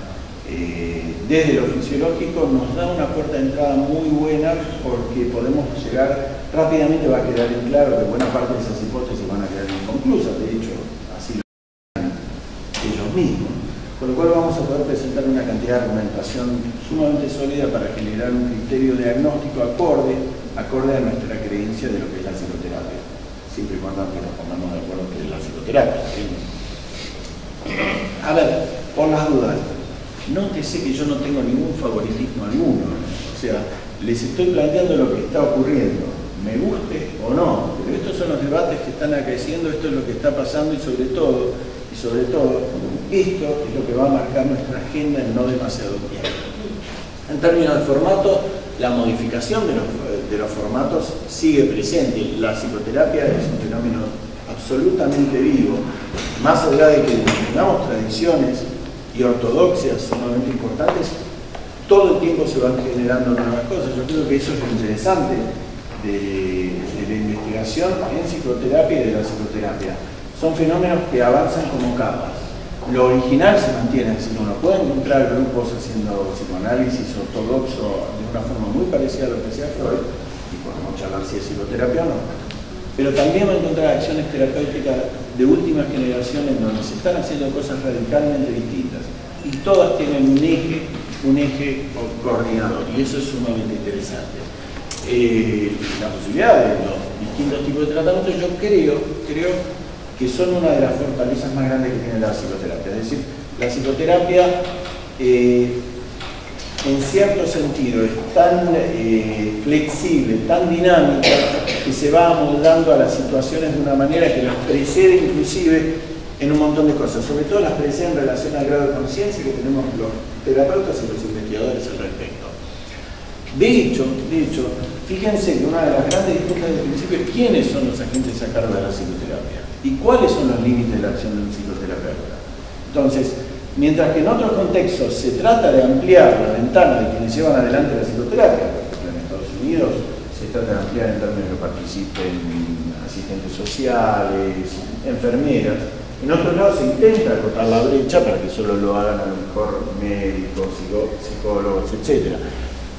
eh, desde lo fisiológico nos da una puerta de entrada muy buena porque podemos llegar, rápidamente va a quedar en claro que buena parte de esas hipótesis van a quedar inconclusas, de hecho, así lo ellos mismos. Cual vamos a poder presentar una cantidad de argumentación sumamente sólida para generar un criterio diagnóstico acorde, acorde a nuestra creencia de lo que es la psicoterapia, siempre y cuando nos pongamos de acuerdo que es la psicoterapia. A ver, por las dudas, nótese que yo no tengo ningún favoritismo alguno, o sea, les estoy planteando lo que está ocurriendo, me guste o no, pero estos son los debates que están creciendo, esto es lo que está pasando y sobre todo y sobre todo, esto es lo que va a marcar nuestra agenda en no demasiado tiempo. En términos de formato, la modificación de los, formatos sigue presente. La psicoterapia es un fenómeno absolutamente vivo. Más allá de que tengamos tradiciones y ortodoxias sumamente importantes, todo el tiempo se van generando nuevas cosas. Yo creo que eso es lo interesante de la investigación en psicoterapia y de la psicoterapia son fenómenos que avanzan como capas. Lo original se mantiene, decir, uno puede encontrar grupos haciendo psicoanálisis ortodoxo de una forma muy parecida a lo que hacía Freud, y podemos charlar si es psicoterapia o no, pero también va a encontrar acciones terapéuticas de última generación en donde se están haciendo cosas radicalmente distintas y todas tienen un eje, un eje coordinador y eso es sumamente interesante. Eh, la posibilidad de los distintos tipos de tratamientos, yo creo, creo que son una de las fortalezas más grandes que tiene la psicoterapia. Es decir, la psicoterapia eh, en cierto sentido es tan eh, flexible, tan dinámica, que se va amoldando a las situaciones de una manera que las precede inclusive en un montón de cosas, sobre todo las precede en relación al grado de conciencia que tenemos los terapeutas y los investigadores al respecto. De hecho, de hecho, fíjense que una de las grandes disputas del principio es quiénes son los agentes a cargo de la psicoterapia y cuáles son los límites de la acción de un psicoterapeuta. Entonces, mientras que en otros contextos se trata de ampliar la ventana de quienes llevan adelante la psicoterapia, por ejemplo en Estados Unidos se trata de ampliar en términos que participen asistentes sociales, enfermeras, en otros lados se intenta cortar la brecha para que solo lo hagan a lo mejor médicos, psicólogos, etc.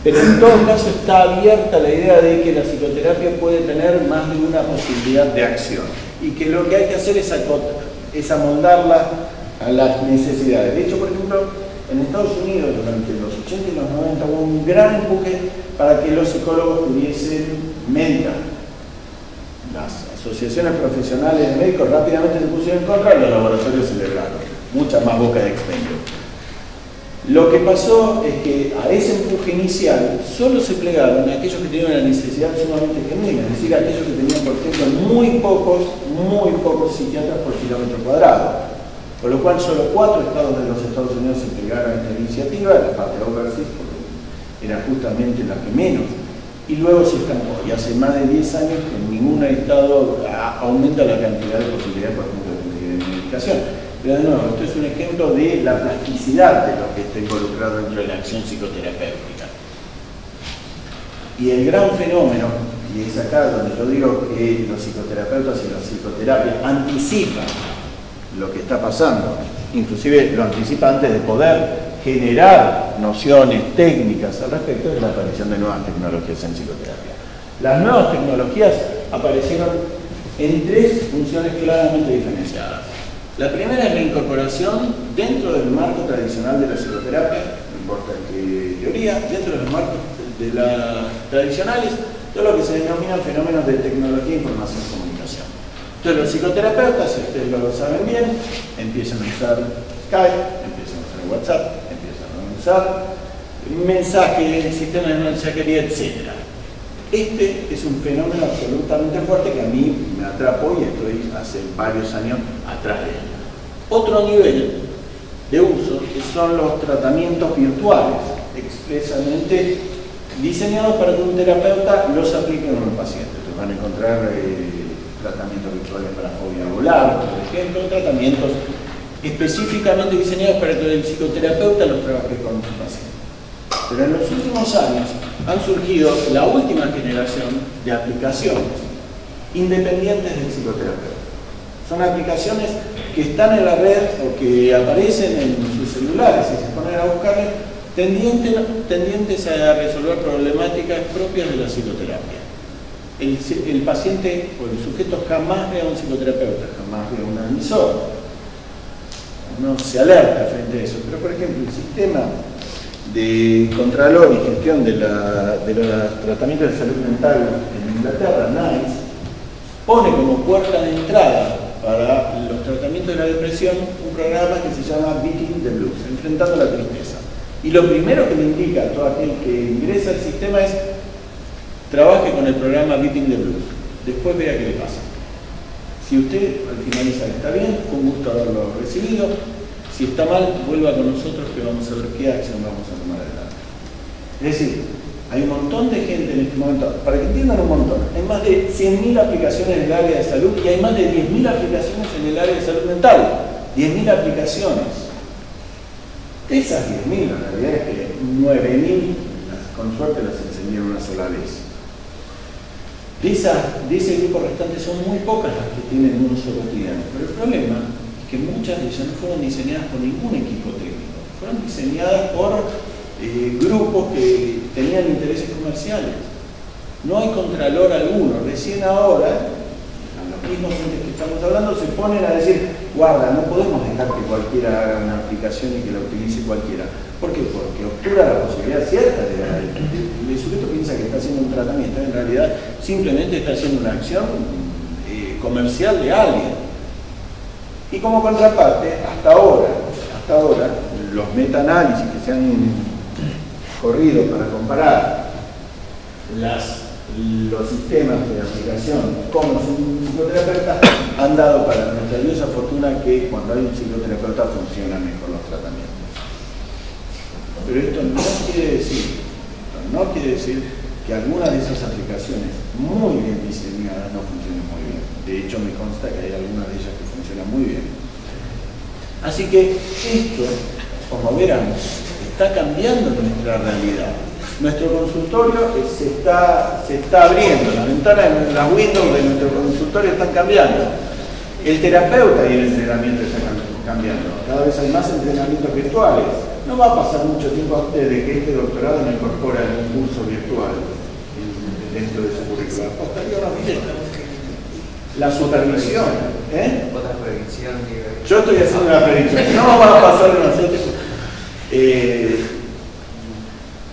Pero en todo caso está abierta la idea de que la psicoterapia puede tener más de una posibilidad de acción y que lo que hay que hacer es, amoldarla a las necesidades. De hecho, por ejemplo, en Estados Unidos durante los 80 y los 90 hubo un gran empuje para que los psicólogos pudiesen meditar. Las asociaciones profesionales de médicos rápidamente se pusieron en contra y los laboratorios celebraron. Mucha más boca de expendio. Lo que pasó es que a ese empuje inicial solo se plegaron aquellos que tenían una necesidad sumamente genuina, es decir, aquellos que tenían, por ejemplo, muy pocos, muy pocos psiquiatras por kilómetro cuadrado. Por lo cual solo cuatro estados de los Estados Unidos se plegaron a esta iniciativa, la parte Overseas, porque era justamente la que menos. Y luego se estancó. Y hace más de 10 años que ningún estado aumenta la cantidad de posibilidades, por ejemplo, de medicación. Pero de nuevo, esto es un ejemplo de la plasticidad de lo que está involucrado dentro de la acción psicoterapéutica. Y el gran fenómeno, y es acá donde yo digo que los psicoterapeutas y la psicoterapia anticipan lo que está pasando, inclusive lo anticipa antes de poder generar nociones técnicas al respecto de la aparición de nuevas tecnologías en psicoterapia. Las nuevas tecnologías aparecieron en tres funciones claramente diferenciadas. La primera es la incorporación dentro del marco tradicional de la psicoterapia, no importa qué teoría, dentro de los marcos de las tradicionales, todo lo que se denomina fenómenos de tecnología, información y comunicación. Entonces los psicoterapeutas, si ustedes lo saben bien, empiezan a usar Skype, empiezan a usar WhatsApp, empiezan a usar mensajes, sistemas de mensajería, etc. Este es un fenómeno absolutamente fuerte que a mí me atrapó y estoy hace varios años atrás de él. Otro nivel de uso son los tratamientos virtuales, expresamente diseñados para que un terapeuta los aplique en un paciente. Entonces van a encontrar eh, tratamientos virtuales para fobia volar, por ejemplo, tratamientos específicamente diseñados para que el psicoterapeuta los trabaje con su paciente. Pero en los últimos años han surgido la última generación de aplicaciones independientes del psicoterapeuta. Son aplicaciones que están en la red o que aparecen en sus celulares y se ponen a buscarles tendientes, a resolver problemáticas propias de la psicoterapia. El, el, paciente o el sujeto jamás ve a un psicoterapeuta, jamás ve a un emisor. No se alerta frente a eso. Pero, por ejemplo, el sistema de Contralor y Gestión de, la, de los Tratamientos de Salud Mental en Inglaterra, NICE, pone como puerta de entrada para los tratamientos de la depresión un programa que se llama Beating the Blues, enfrentando la tristeza. Y lo primero que le indica a todo aquel que ingresa al sistema es trabaje con el programa Beating the Blues. Después vea qué le pasa. Si usted al finalizar está bien, con gusto haberlo recibido, si está mal, vuelva con nosotros que vamos a ver qué acción vamos a tomar adelante. Es decir, hay un montón de gente en este momento, para que entiendan un montón, hay más de 100.000 aplicaciones en el área de salud y hay más de 10.000 aplicaciones en el área de salud mental. 10.000 aplicaciones. Esas 10.000, la realidad es que 9.000, con suerte las enseñé una sola vez. De, de ese grupo restante son muy pocas las que tienen un uso cotidiano. Pero el problema que muchas de ellas no fueron diseñadas por ningún equipo técnico, fueron diseñadas por eh, grupos que tenían intereses comerciales. No hay contralor alguno, recién ahora, los mismos entes que estamos hablando se ponen a decir, guarda, no podemos dejar que cualquiera haga una aplicación y que la utilice cualquiera. ¿Por qué? Porque obtura la posibilidad cierta de la... El sujeto piensa que está haciendo un tratamiento, en realidad simplemente está haciendo una acción eh, comercial de alguien y como contraparte, hasta ahora, hasta ahora, los metaanálisis que se han corrido para comparar los sistemas de aplicación con los psicoterapeutas han dado para nuestra diosa fortuna que cuando hay un psicoterapeuta funcionan mejor los tratamientos. Pero esto no quiere decir, no quiere decir que algunas de esas aplicaciones muy bien diseñadas no funcionen muy bien. De hecho, me consta que hay algunas de ellas que muy bien. Así que esto, como verán, está cambiando nuestra realidad. Nuestro consultorio se está, se está abriendo, las ventanas, las windows de nuestro consultorio están cambiando. El terapeuta y el entrenamiento están cambiando. Cada vez hay más entrenamientos virtuales. No va a pasar mucho tiempo antes de que este doctorado no incorpore un curso virtual dentro de su currículum. La supervisión. ¿eh? Otra predicción. Yo estoy haciendo una predicción. No va a pasar en nosotros. Eh,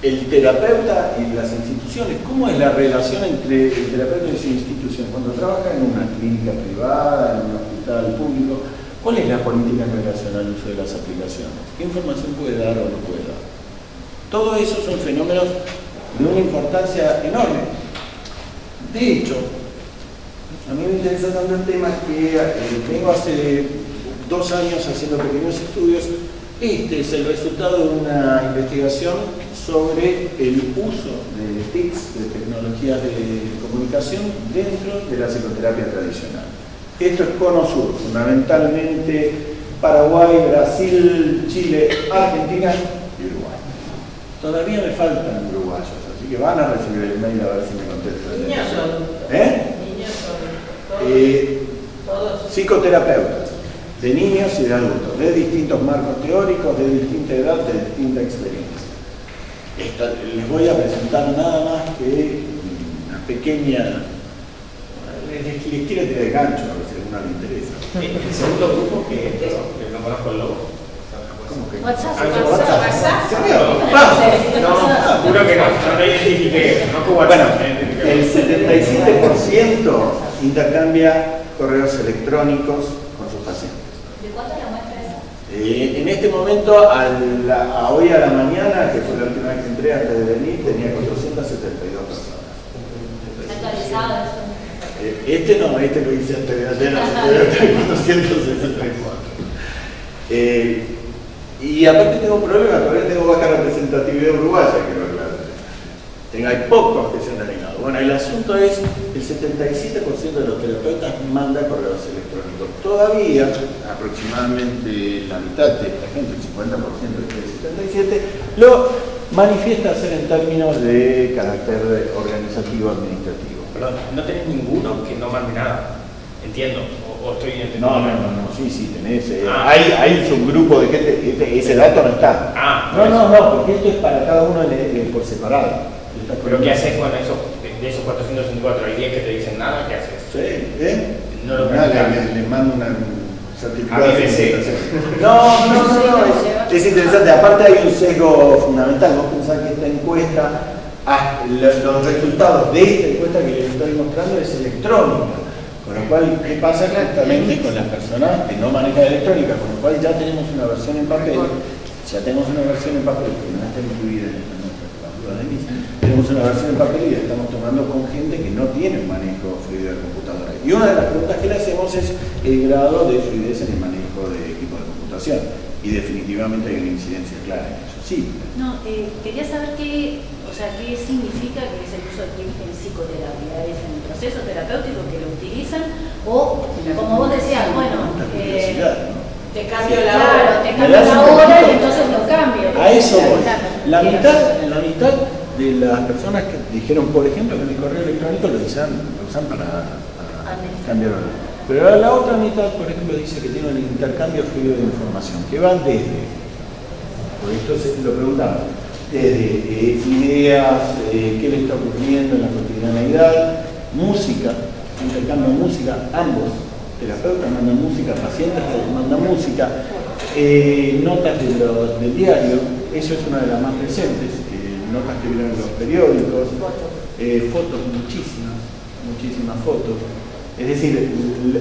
el terapeuta y las instituciones, ¿cómo es la relación entre el terapeuta y su institución? Cuando trabaja en una clínica privada, en un hospital público, ¿cuál es la política en relación al uso de las aplicaciones? ¿Qué información puede dar o no puede dar? Todo eso son fenómenos de una importancia enorme. De hecho, a mí me interesa tanto el tema que eh, vengo hace dos años haciendo pequeños estudios. Este es el resultado de una investigación sobre el uso de TICs, de tecnologías de comunicación, dentro de la psicoterapia tradicional. Esto es Cono Sur, fundamentalmente Paraguay, Brasil, Chile, Argentina y Uruguay. Todavía me faltan uruguayos, así que van a recibir el mail a ver si me contestan. ¿Eh? Eh, psicoterapeutas, de niños y de adultos, de distintos marcos teóricos, de distinta edad, de distinta experiencia. Esta- les voy a presentar nada más que una pequeña... Les, les- quiero tirar de gancho a ver si a alguna le interesa. El segundo grupo que es que no conozco el. WhatsApp, Ah, WhatsApp. ¿Se vio? No, juro que no, no lo identifiqué. No Bueno, WhatsApp. El 77% intercambia correos electrónicos con sus pacientes. ¿De cuánto la muestra esa? Eh, en este momento, a, la- a hoy a la mañana, que fue la última vez que entré antes de venir, tenía 472 personas. Eh, este no, este lo hice antes de ayer, antes de 464. Eh, y aparte tengo problemas, todavía tengo baja representatividad uruguaya, que hay pocos que se han. Bueno, el asunto es, el 77% de los terapeutas manda correos electrónicos. Todavía, aproximadamente la mitad de esta gente, el 50% del 77%, lo manifiesta hacer en términos de carácter organizativo administrativo. Perdón, no tenés ninguno que no mande nada. Entiendo. O, o estoy entendiendo. No, no, no, no, sí, sí, tenés. eh, Ah. hay, hay un subgrupo de gente, este- ese dato no está. Ah, No, no, no, porque esto es para cada uno por separado. Pero ¿qué haces con esos, de esos 464? ¿Hay 10 que te dicen nada? ¿Qué haces? Sí, ¿eh? No lo Nada, le, le mando una un certificado A de BBC. presentación. No, no, no, no, es, es interesante. Aparte hay un sesgo fundamental. Vos pensás que esta encuesta, ah, lo- los resultados de esta encuesta que les estoy mostrando es electrónica. Con lo cual, ¿qué pasa justamente con las personas que no manejan electrónica? Con lo cual ya tenemos una versión en papel, ya tenemos una versión en papel que no está incluida en esta Tenemos una versión en papel y la estamos tomando con gente que no tiene un manejo fluido de computadora. Y una de las preguntas que le hacemos es el grado de fluidez en el manejo de equipo de computación. Y definitivamente hay una incidencia clara en eso. Sí, No, eh, quería saber qué, o sea, qué significa que es el uso de TIC en psicoterapia. ¿Es en el proceso terapéutico que lo utilizan? O, como vos decías, bueno, eh. Te cambio la claro, hora. te cambio la hora y entonces lo cambio. A eso voy. La mitad, la mitad de las personas que dijeron, por ejemplo, que el correo electrónico lo usan, lo usan para, para cambiar horario. Pero la otra mitad, por ejemplo, dice que tiene un intercambio fluido de información, que va desde, por esto se- lo preguntamos, desde eh, ideas, eh, qué le está ocurriendo en la cotidianeidad, música, intercambio de música, ambos, terapeutas mandan música, pacientes mandan música, eh, notas de los- del diario, eso es una de las más presentes, eh, notas que vienen en los periódicos, eh, fotos, muchísimas, muchísimas fotos, es decir,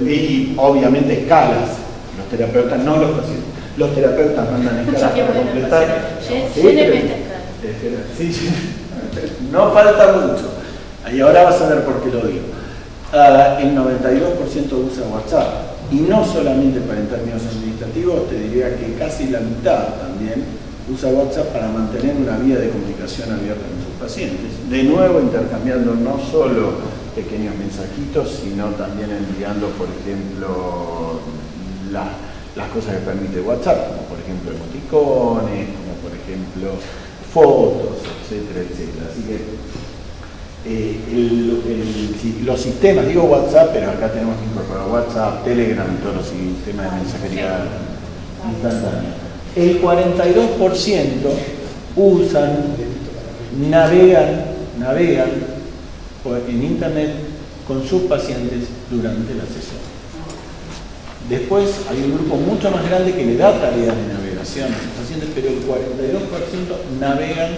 y obviamente escalas, los terapeutas, no los pacientes, los terapeutas mandan escalas para completar. Sí, no falta mucho. Y ahora vas a ver por qué lo digo. El 92% usa WhatsApp. Y no solamente para en términos administrativos, te diría que casi la mitad también usa WhatsApp para mantener una vía de comunicación abierta con sus pacientes. De nuevo, intercambiando no solo pequeños mensajitos, sino también enviando, por ejemplo, la- las cosas que permite WhatsApp, como por ejemplo emoticones, como por ejemplo fotos, etcétera, etcétera. Así que eh, el- el- si- los sistemas, digo WhatsApp, pero acá tenemos que incorporar WhatsApp, Telegram y todos los sistemas de mensajería instantánea. El 42% usan, navegan, navegan en Internet con sus pacientes durante la sesión. Después hay un grupo mucho más grande que le da tareas de navegación a sus pacientes, pero el 42% navegan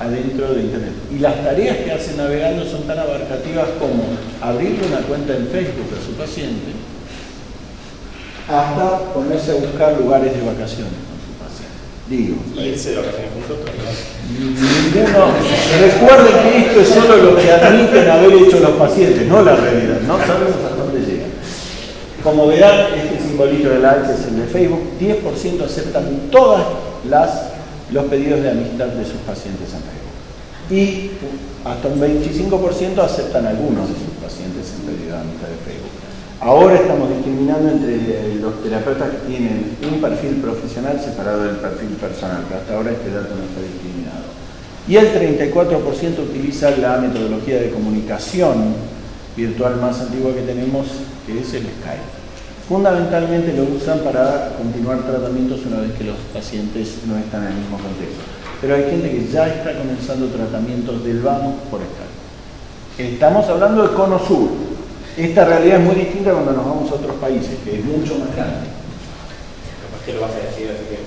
adentro de Internet. Y las tareas que hacen navegando son tan abarcativas como abrirle una cuenta en Facebook a su paciente, hasta ponerse a buscar lugares de vacaciones con su paciente. Digo, Y irse de vacaciones juntos todavía. Ninguno. Recuerden que esto es solo lo que admiten haber hecho los pacientes, no la realidad. No sabemos a dónde llega. Como verán, este simbolito del alce es el de Facebook. 10% aceptan todas las los pedidos de amistad de sus pacientes en Facebook. Y hasta un 25% aceptan algunos de sus pacientes en pedido de amistad de Facebook. Ahora estamos discriminando entre eh, los terapeutas que tienen un perfil profesional separado del perfil personal, pero hasta ahora este dato no está discriminado. Y el 34% utiliza la metodología de comunicación virtual más antigua que tenemos, que es el Skype. Fundamentalmente lo usan para continuar tratamientos una vez que los pacientes no están en el mismo contexto. Pero hay gente que ya está comenzando tratamientos del vamos por Skype. Estamos hablando del cono sur. Esta realidad es muy distinta cuando nos vamos a otros países, que es mucho más grande. Capaz que lo vas a decir, así que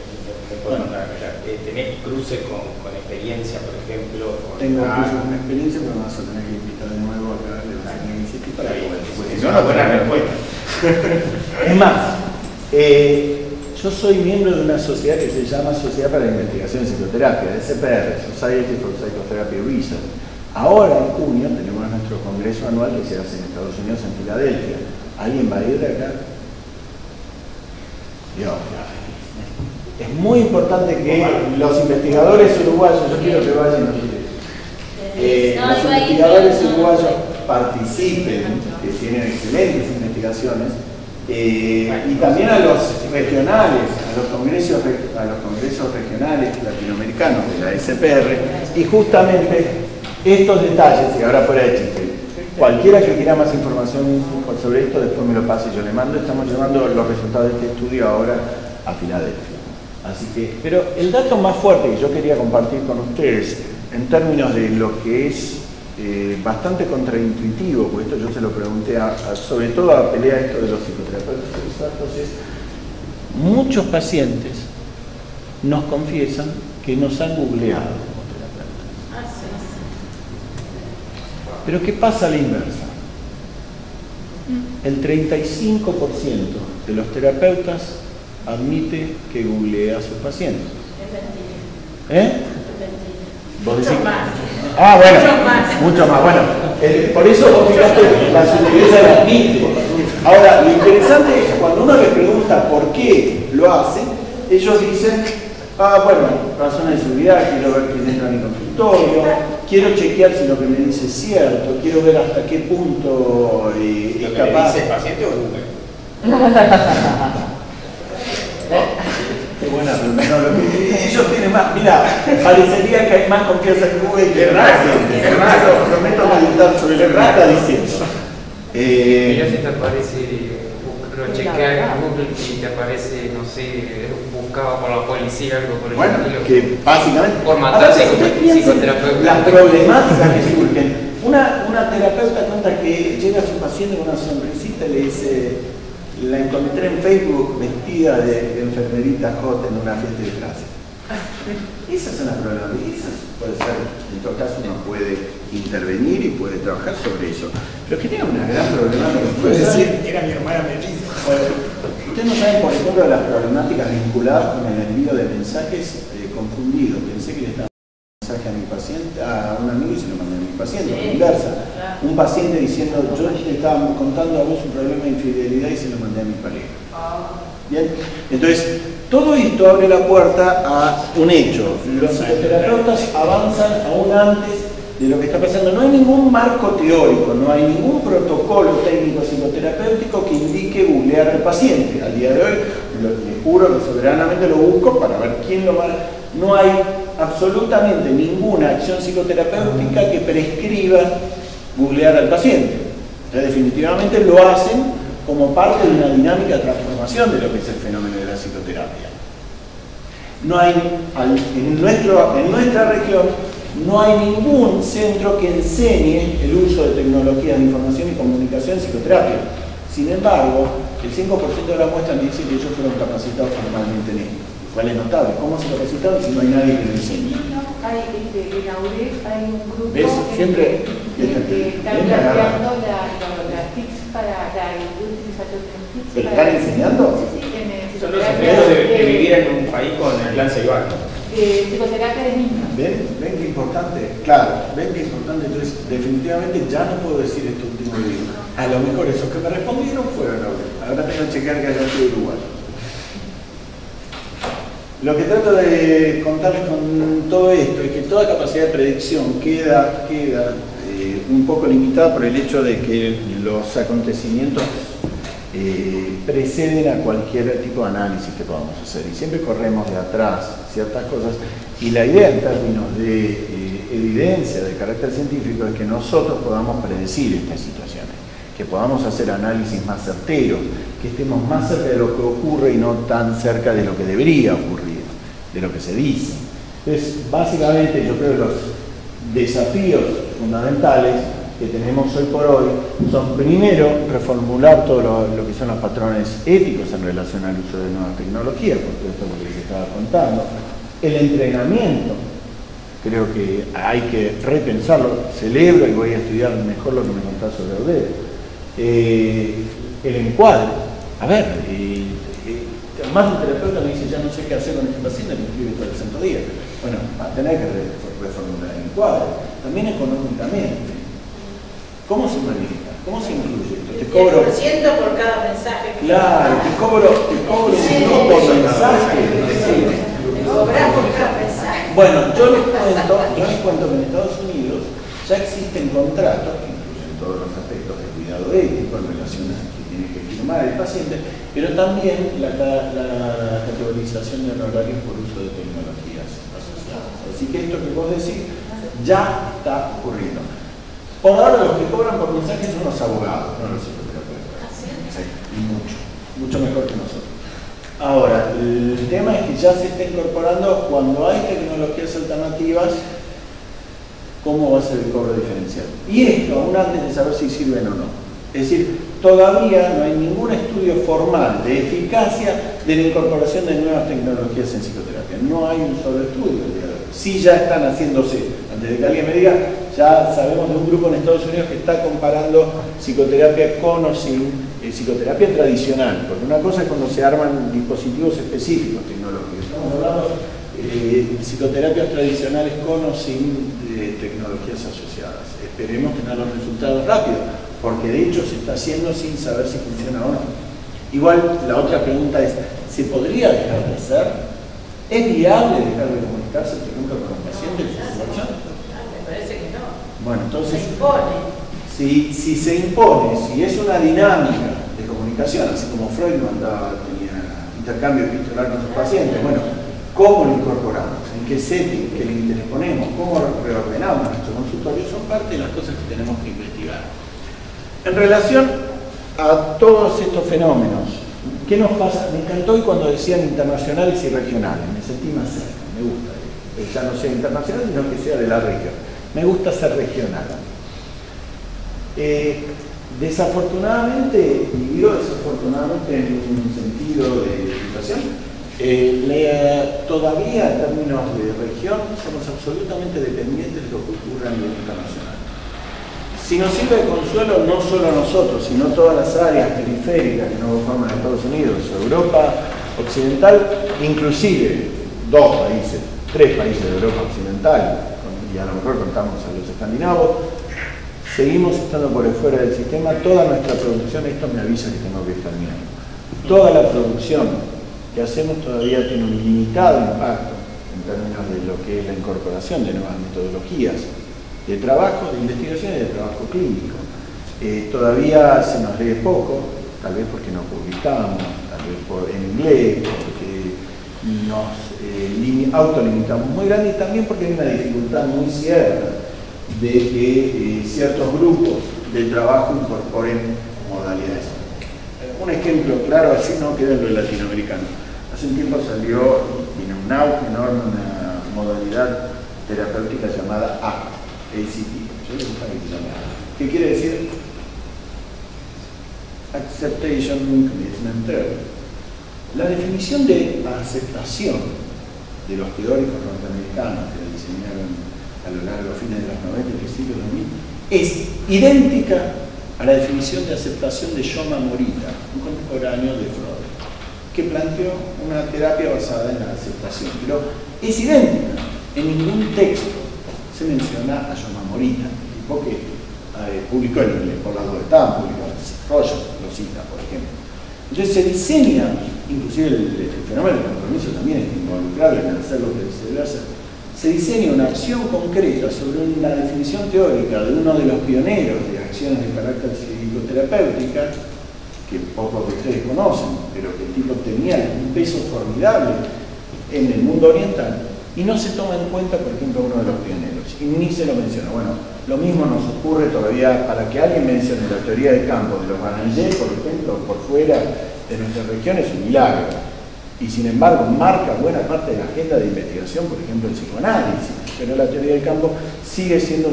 puedo a. Eh, ¿Tenés cruce con, con experiencia, por ejemplo? Con Tengo Ah, incluso una experiencia, pero me vas a tener que invitar de nuevo acá a la iniciativa para que si no, no buena respuesta. Es más, eh, yo soy miembro de una sociedad que se llama Sociedad para la Investigación en Psicoterapia, SPR, Society for Psychotherapy Research. Ahora, en junio, tenemos nuestro congreso anual que se hace en Estados Unidos, en Filadelfia. ¿Alguien va a ir de acá? Yo, es muy importante que los investigadores uruguayos, yo quiero que vayan ustedes, eh, No, los a investigadores uruguayos participen, que tienen excelentes investigaciones, eh, y también a los regionales, a los, congresos, re- a los congresos regionales latinoamericanos de la SPR, y justamente estos detalles, y ahora fuera de chiste, cualquiera que quiera más información sobre esto, después me lo pase y yo le mando, estamos llevando los resultados de este estudio ahora a Filadelfia. Así que, pero el dato más fuerte que yo quería compartir con ustedes, en términos de lo que es eh, bastante contraintuitivo, porque esto yo se lo pregunté a, a- sobre todo a pelea esto de los psicoterapeutas expertos, es muchos pacientes nos confiesan que nos han googleado como terapeutas. Pero ¿qué pasa a la inversa? El 35% de los terapeutas admite que googlea a sus pacientes. Es mentira. ¿Eh? Es mentira. ¿Vos decís? Ah, bueno, Mucho más. mucho más. Bueno, eh, por eso vos fíjate, la sutileza la admite. Ahora, lo interesante es que cuando uno les pregunta por qué lo hacen, ellos dicen, ah, bueno, razones de seguridad, quiero ver quién entra a mi consultorio, quiero chequear si lo que me dice es cierto, quiero ver hasta qué punto eh, ¿Lo es que le capaz. dice el paciente o Google? Qué buena pregunta. No, lo que ellos tienen más, mira, parecería que hay más confianza en Google que en qué raro. Prometo meditar sobre que está diciendo. Eh, Mira si te aparece, lo chequeas en Google y te aparece, no sé, buscado por la policía, algo por el bueno, estilo. que básicamente. Por matar Ahora, psico- ustedes piensen psicoterapeuta. Las problemáticas que surgen. Una, una terapeuta cuenta que llega a su paciente con una sonrisita y le dice, la encontré en Facebook vestida de enfermerita hot en una fiesta de clase. Esas son las problemáticas, esas puede ser, en todo caso uno puede intervenir y puede trabajar sobre eso. Pero que tiene una gran problemática. puede ser- era mi hermana melliza. Ustedes no saben, por ejemplo, las problemáticas vinculadas con el envío de mensajes eh, confundidos. Pensé que le estaba mensaje a mi paciente, a un amigo y se lo mandé a mi paciente, Sí, inversa. Un paciente diciendo, yo te estaba contando a vos un problema de infidelidad y se lo mandé a mi pareja. Bien, entonces todo esto abre la puerta a un hecho. Los psicoterapeutas avanzan aún antes de lo que está pasando. No hay ningún marco teórico, no hay ningún protocolo técnico psicoterapéutico que indique googlear al paciente. Al día de hoy, lo, les juro que soberanamente lo busco para ver quién lo va a... No hay absolutamente ninguna acción psicoterapéutica que prescriba googlear al paciente. Entonces, definitivamente lo hacen como parte de una dinámica de transformación de lo que es el fenómeno de la psicoterapia. No hay, en, nuestro, en nuestra región no hay ningún centro que enseñe el uso de tecnologías de información y comunicación en psicoterapia. Sin embargo, el 5% de la muestra dice que ellos fueron capacitados formalmente en esto, lo cual es notable. ¿Cómo se capacitaron si no hay nadie que lo enseñe? Hay, este, AUREF hay un grupo ¿Ves? Siempre- que, que está Bien agarrado. planteando la, para utilización de los tips ¿Pero para- están enseñando? Sí, sí, en eh, Son los efectos de, vivir en un país con el plan Ceibal. de psicoterapia de niños. ¿Ven? ¿Ven qué importante? Claro, ven qué importante. Entonces, definitivamente ya no puedo decir esto último digo. A lo mejor esos que me respondieron fueron a Uruguay. Ahora tengo que chequear que haya sido Uruguay. Lo que trato de contarles con todo esto es que toda capacidad de predicción queda, queda eh, un poco limitada por el hecho de que los acontecimientos eh, preceden a cualquier tipo de análisis que podamos hacer y siempre corremos de atrás ciertas cosas y la idea en términos de eh, evidencia de carácter científico es que nosotros podamos predecir estas situaciones, que podamos hacer análisis más certeros, que estemos más cerca de lo que ocurre y no tan cerca de lo que debería ocurrir, de lo que se dice. Entonces, básicamente yo creo que los desafíos fundamentales que tenemos hoy por hoy son primero reformular todo lo, que son los patrones éticos en relación al uso de nuevas tecnologías, por todo esto que les estaba contando, el entrenamiento, creo que hay que repensarlo, celebro y voy a estudiar mejor lo que me contás sobre Oded, Eh, el encuadre, a ver, eh, más un terapeuta me dice ya no sé qué hacer con este paciente, me escribe todo el santo día. Bueno, va a tener que re- reformular el encuadre, también económicamente. ¿Cómo se maneja? ¿Cómo se incluye esto? Te cobro. por cada mensaje. que Claro, te cobro, te cobro no por mensaje. sí. Cobrar por cada mensaje. Bueno, yo les cuento, yo les cuento que en Estados Unidos ya existen contratos que incluyen todos los aspectos de cuidado ético en relación a que tiene que firmar el paciente, pero también la, ca- la categorización de honorarios por uso de tecnologías asociadas. Así que esto que vos decís ya está ocurriendo. Por ahora los que cobran por mensaje son los abogados, no los psicoterapeutas. Sí, y mucho, mucho mejor que nosotros. Ahora, el tema es que ya se está incorporando cuando hay tecnologías alternativas, cómo va a ser el cobro diferencial. Y esto aún antes de saber si sirven o no. Es decir, todavía no hay ningún estudio formal de eficacia de la incorporación de nuevas tecnologías en psicoterapia. No hay un solo estudio. Sí ya están haciéndose. Antes de que alguien me diga, ya sabemos de un grupo en Estados Unidos que está comparando psicoterapia con o sin eh, psicoterapia tradicional, porque una cosa es cuando se arman dispositivos específicos tecnológicos. Estamos hablando eh, de psicoterapias tradicionales con o sin eh, tecnologías asociadas. Esperemos tener los resultados rápidos, porque de hecho se está haciendo sin saber si funciona o no. Igual la otra pregunta es, ¿se podría dejar de hacer? ¿Es viable dejar de comunicarse, por ejemplo, con un paciente en su situación? Me parece que no. Bueno, entonces... Se impone. Si, si se impone, si es una dinámica de comunicación, así como Freud mandaba, tenía intercambio epistolar con sus pacientes, bueno, ¿cómo lo incorporamos? ¿En qué setting? ¿Qué límites le ponemos? ¿Cómo reordenamos nuestro consultorio? Son parte de las cosas que tenemos que investigar. En relación a todos estos fenómenos, ¿qué nos pasa? Me encantó hoy cuando decían internacionales y regionales, me sentí más cerca, me gusta. Ya no sea internacional, sino que sea de la región. Me gusta ser regional. Eh, desafortunadamente, y digo desafortunadamente en un sentido de situación, eh, todavía en términos de región somos absolutamente dependientes de lo que ocurra a nivel internacional. Si nos sirve de consuelo, no solo a nosotros, sino a todas las áreas periféricas que no forman Estados Unidos, Europa Occidental, inclusive dos países, tres países de Europa Occidental, y a lo mejor contamos a los escandinavos, seguimos estando por fuera del sistema, toda nuestra producción, esto me avisa que tengo que terminar, toda la producción que hacemos todavía tiene un limitado impacto en términos de lo que es la incorporación de nuevas metodologías de trabajo, de investigación y de trabajo clínico. Eh, todavía se nos lee poco, tal vez porque no publicamos, tal vez en inglés, porque nos eh, autolimitamos muy grande y también porque hay una dificultad muy cierta de que eh, ciertos grupos de trabajo incorporen modalidades. Un ejemplo claro, así no queda en lo latinoamericano. Hace un tiempo salió, tiene un auge enorme, una modalidad terapéutica llamada ACT, ACT. ¿Qué quiere decir? Acceptation Commitment Therapy. La definición de aceptación de los teóricos norteamericanos que la diseñaron a lo largo de fines de los 90 y principios de 2000 es idéntica a la definición de aceptación de Shoma Morita, un contemporáneo de Freud, que planteó una terapia basada en la aceptación. Pero es idéntica. En ningún texto se menciona a Shoma Morita, tipo que eh, publicó en inglés, por la duda estaban publicados, Rogers lo cita, por ejemplo. Entonces se diseña, inclusive el, fenómeno del compromiso también es involucrable en hacer lo que se debe hacer, se diseña una acción concreta sobre una definición teórica de uno de los pioneros de acciones de carácter psicoterapéutica, que pocos de ustedes conocen, pero que el tipo tenía un peso formidable en el mundo oriental, y no se toma en cuenta, por ejemplo, uno de los pioneros, y ni se lo menciona. Bueno, lo mismo nos ocurre todavía para que alguien mencione la teoría de campo de los Banangé, por ejemplo, por fuera de nuestra región, es un milagro y sin embargo marca buena parte de la agenda de investigación, por ejemplo el psicoanálisis, pero la teoría del campo sigue siendo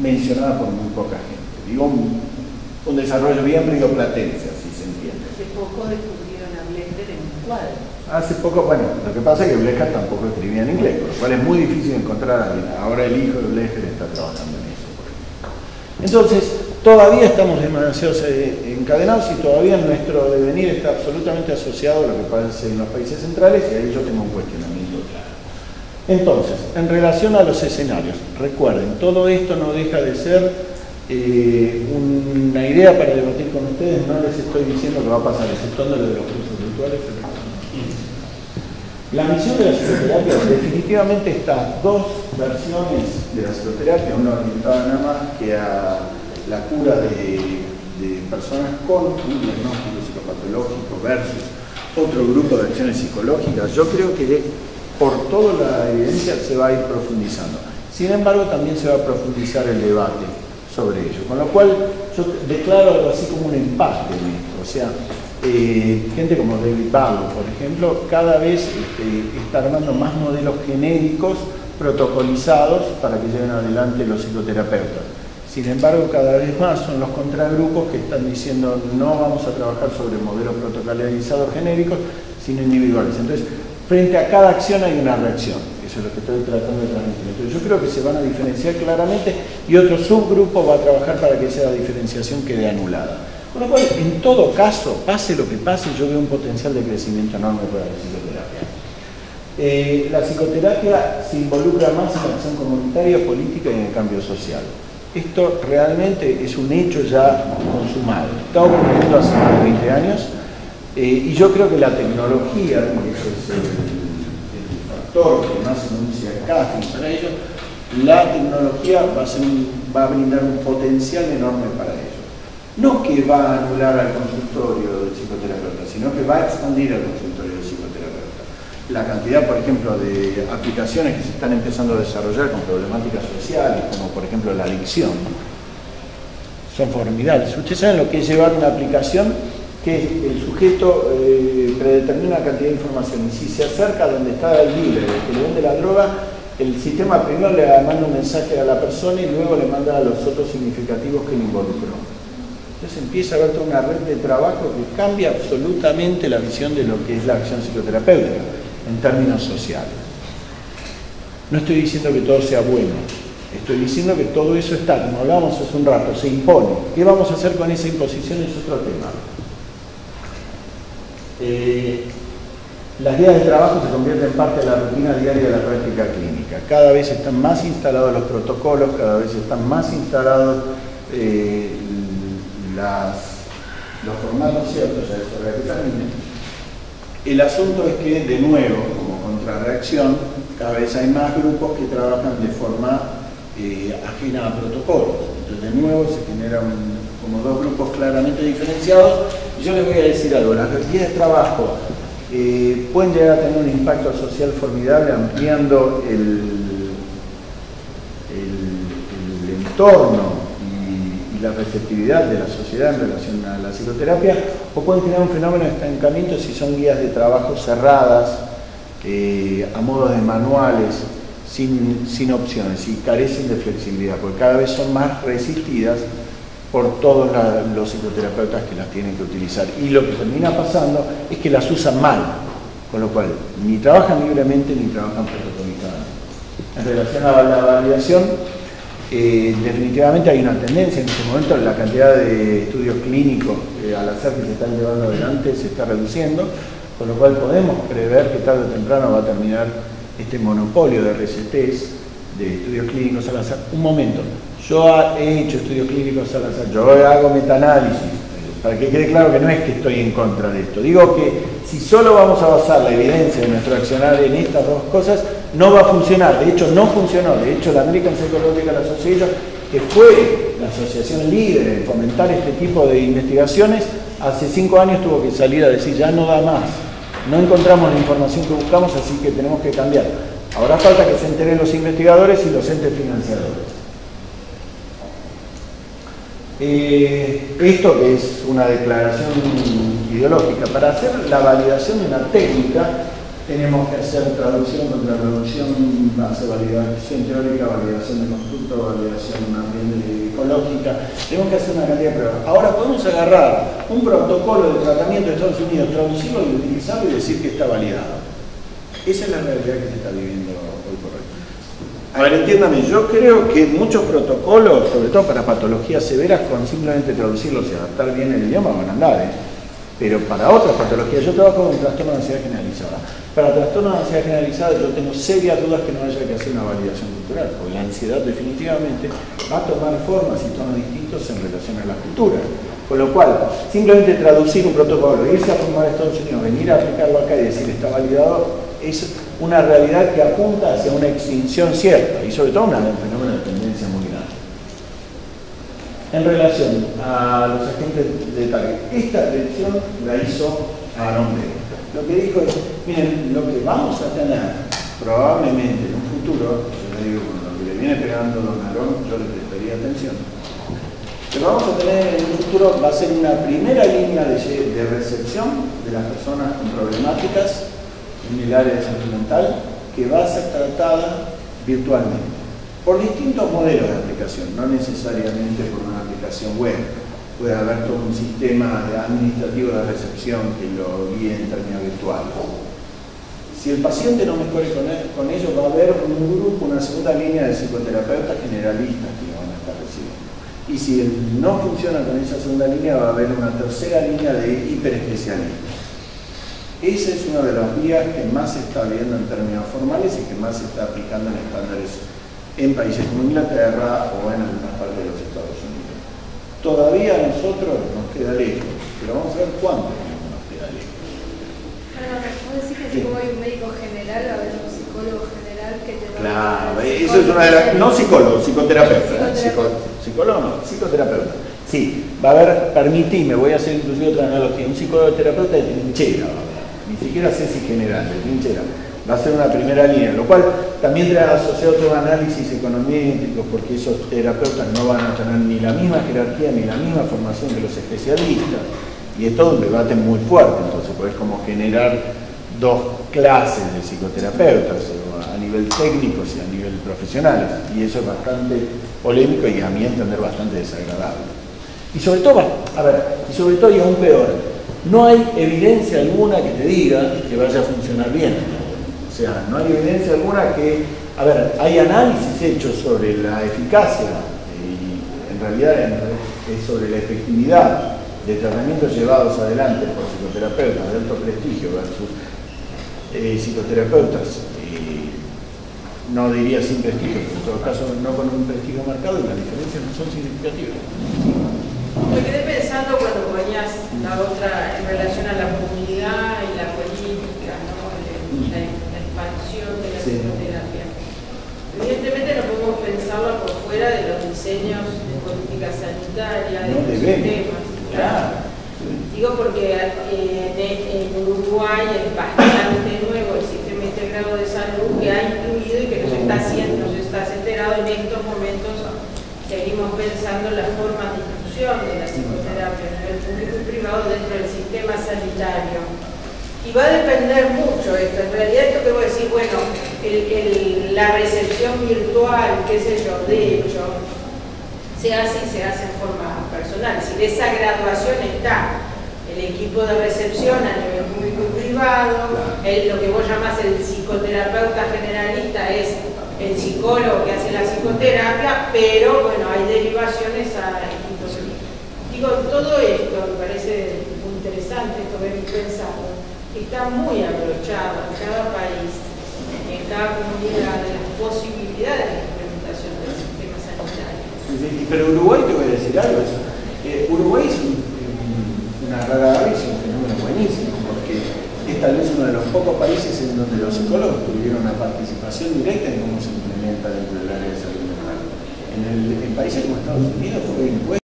mencionada por muy poca gente. Digo, un, desarrollo bien rioplatense, así se entiende. Hace poco descubrieron a Blecher en un cuadro. Hace poco, bueno, lo que pasa es que Blecher tampoco escribía en inglés, por lo cual es muy difícil encontrar a alguien. Ahora el hijo de Blecher está trabajando en eso. Entonces, todavía estamos demasiado encadenados y todavía nuestro devenir está absolutamente asociado a lo que pasa en los países centrales y ahí yo tengo un cuestionamiento claro. Entonces, en relación a los escenarios, recuerden, todo esto no deja de ser eh, una idea para debatir con ustedes, no les estoy diciendo que va a pasar, exceptuando lo de los cursos virtuales. La misión de la psicoterapia definitivamente está dos versiones de la psicoterapia, una orientada nada más que a la cura de, personas con un diagnóstico psicopatológico versus otro grupo de acciones psicológicas, yo creo que por toda la evidencia se va a ir profundizando. Sin embargo, también se va a profundizar el debate sobre ello. Con lo cual, yo declaro algo así como un empate en esto. O sea, eh, gente como David Barlow, por ejemplo, cada vez este, está armando más modelos genéricos protocolizados para que lleven adelante los psicoterapeutas. Sin embargo, cada vez más son los contragrupos que están diciendo no vamos a trabajar sobre modelos protocolizados genéricos, sino individuales. Entonces, frente a cada acción hay una reacción. Eso es lo que estoy tratando de transmitir. Entonces, yo creo que se van a diferenciar claramente y otro subgrupo va a trabajar para que esa diferenciación quede anulada. Con lo cual, en todo caso, pase lo que pase, yo veo un potencial de crecimiento enorme para la psicoterapia. Eh, la psicoterapia se involucra más en la acción comunitaria, política y en el cambio social. Esto realmente es un hecho ya consumado. Está ocurriendo hace más de 20 años eh, y yo creo que la tecnología, que es el, factor que más anuncia Cathy para ello, la tecnología va a brindar un potencial enorme para ello. No que va a anular al consultorio del psicoterapeuta, sino que va a expandir al consultorio del psicoterapeuta. La cantidad, por ejemplo, de aplicaciones que se están empezando a desarrollar con problemáticas sociales, como por ejemplo la adicción, son formidables. Ustedes saben lo que es llevar una aplicación que el sujeto eh, predetermina una cantidad de información y si se acerca donde está el dealer, el que le vende la droga, el sistema primero le manda un mensaje a la persona y luego le manda a los otros significativos que le involucró. Entonces empieza a haber toda una red de trabajo que cambia absolutamente la visión de lo que es la acción psicoterapéutica en términos sociales. No estoy diciendo que todo sea bueno, estoy diciendo que todo eso está, como hablábamos hace un rato, se impone. ¿Qué vamos a hacer con esa imposición? Es otro tema. Eh, las guías de trabajo se convierten en parte de la rutina diaria de la práctica clínica. Cada vez están más instalados los protocolos, cada vez están más instalados eh, los formatos ciertos, ya que termine. El asunto es que, de nuevo, como contrarreacción, cada vez hay más grupos que trabajan de forma eh, ajena a protocolos. Entonces, de nuevo, se generan como dos grupos claramente diferenciados. Y yo les voy a decir algo, las guías de trabajo eh, pueden llegar a tener un impacto social formidable ampliando el, entorno la receptividad de la sociedad en relación a la psicoterapia, o pueden generar un fenómeno de estancamiento si son guías de trabajo cerradas, eh, a modo de manuales, sin, sin opciones y carecen de flexibilidad, porque cada vez son más resistidas por todos la, los psicoterapeutas que las tienen que utilizar. Y lo que termina pasando es que las usan mal, con lo cual ni trabajan libremente ni trabajan protocolizadamente. En relación a la validación, eh, definitivamente hay una tendencia en este momento, la cantidad de estudios clínicos eh, al hacer que se están llevando adelante se está reduciendo, con lo cual podemos prever que tarde o temprano va a terminar este monopolio de RCTs, de estudios clínicos al azar. Un momento, yo he hecho estudios clínicos al azar, yo hago metaanálisis, para que quede claro que no es que estoy en contra de esto. Digo que si solo vamos a basar la evidencia de nuestro accionar en estas dos cosas, no va a funcionar. De hecho, no funcionó. De hecho, la American Psychological Association, que fue la asociación líder en fomentar este tipo de investigaciones, hace cinco años tuvo que salir a decir ya no da más. No encontramos la información que buscamos, así que tenemos que cambiar. Ahora falta que se enteren los investigadores y los entes financiadores. Eh, esto es una declaración ideológica, para hacer la validación de una técnica tenemos que hacer traducción contra traducción, base validación teórica, validación de constructo, validación ecológica, tenemos que hacer una cantidad de pruebas. Ahora podemos agarrar un protocolo de tratamiento de Estados Unidos, traducirlo y utilizarlo y decir que está validado. Esa es la realidad que se está viviendo hoy por hoy. A ver, entiéndame, yo creo que muchos protocolos, sobre todo para patologías severas, con simplemente traducirlos y adaptar bien el idioma van a andar, ¿eh? Pero para otras patologías, yo trabajo con trastorno de ansiedad generalizada. Para trastorno de ansiedad generalizada yo tengo serias dudas que no haya que hacer una validación cultural, porque la ansiedad definitivamente va a tomar formas y tonos distintos en relación a la cultura. Con lo cual, simplemente traducir un protocolo, irse a formar a Estados Unidos, venir a aplicarlo acá y decir está validado, es una realidad que apunta hacia una extinción cierta y sobre todo una, un fenómeno de tendencia muy grande. En relación a los agentes de target, esta predicción la hizo Aaron Pérez. Lo que dijo es, miren, lo que vamos a tener probablemente en un futuro, yo le digo con lo que le viene pegando Don Aaron, yo le prestaría atención, lo que vamos a tener en un futuro va a ser una primera línea de, de recepción de las personas con problemáticas en el área de salud mental que va a ser tratada virtualmente por distintos modelos de aplicación, no necesariamente por una aplicación web. Puede haber todo un sistema administrativo de recepción que lo guíe en términos virtuales. Si el paciente no mejore con, él, ello, va a haber un grupo, una segunda línea de psicoterapeutas generalistas que lo van a estar recibiendo. Y si no funciona con esa segunda línea, va a haber una tercera línea de hiperespecialistas. Esa es una de las vías que más se está viendo en términos formales y que más se está aplicando en estándares en países como Inglaterra o en algunas partes de los Estados Unidos. Todavía a nosotros nos queda lejos, pero vamos a ver cuánto nos queda lejos. ¿Puedo decir que si voy un médico general a ver un psicólogo general que te va Claro, eso es una de las... No psicólogo, psicoterapeuta. psicólogo no, psicoterapeuta. Sí, va a haber, permitime, voy a hacer inclusive otra analogía, un psicoterapeuta de trinchera, ni siquiera sé si general, de trinchera va a ser una primera línea, lo cual también trae asociado otros análisis econométricos, porque esos terapeutas no van a tener ni la misma jerarquía ni la misma formación que los especialistas, y es todo un debate muy fuerte, entonces podés como generar dos clases de psicoterapeutas, a nivel técnico y a nivel profesional, y eso es bastante polémico y a mi entender bastante desagradable. Y sobre todo, a ver, y sobre todo y aún peor, no hay evidencia alguna que te diga que vaya a funcionar bien. O sea, no hay evidencia alguna que, a ver, hay análisis hechos sobre la eficacia y en realidad es sobre la efectividad de tratamientos llevados adelante por psicoterapeutas de alto prestigio versus eh, psicoterapeutas, no diría sin prestigio, pero en todo caso no con un prestigio marcado y las diferencias no son significativas. Me quedé pensando cuando ponías la otra en relación a la comunidad y la política, ¿no? la, la expansión de la Sí. psicoterapia. Evidentemente no podemos pensarla por fuera de los diseños de política sanitaria, de No los debemos. sistemas. Claro. Digo porque eh, de- en Uruguay es bastante nuevo el sistema integrado de salud que ha incluido y que nos está haciendo, nos estás enterado en estos momentos, seguimos pensando en las formas de inclusión de la psicoterapia a nivel público y privado dentro del sistema sanitario. Y va a depender mucho esto, en realidad esto que voy a decir, bueno, el- el- la recepción virtual, qué sé yo, de hecho, se hace y se hace en forma personal. Si de esa graduación está el equipo de recepción a nivel público y privado, el- lo que vos llamás el psicoterapeuta generalista es el psicólogo que hace la psicoterapia, pero bueno, hay derivaciones a equipos. Digo, todo esto me parece interesante, esto que pensado, está muy abrochado en cada país, en cada comunidad, de las posibilidades de implementación del sistema sanitario. Sí, Pero Uruguay, te voy a decir algo. es- eh, Uruguay es un- un- una rara avis un fenómeno buenísimo, porque es tal vez uno de los pocos países en donde los psicólogos tuvieron una participación directa en cómo se implementa dentro del área de salud mental. En, países como Estados Unidos fue impuesto.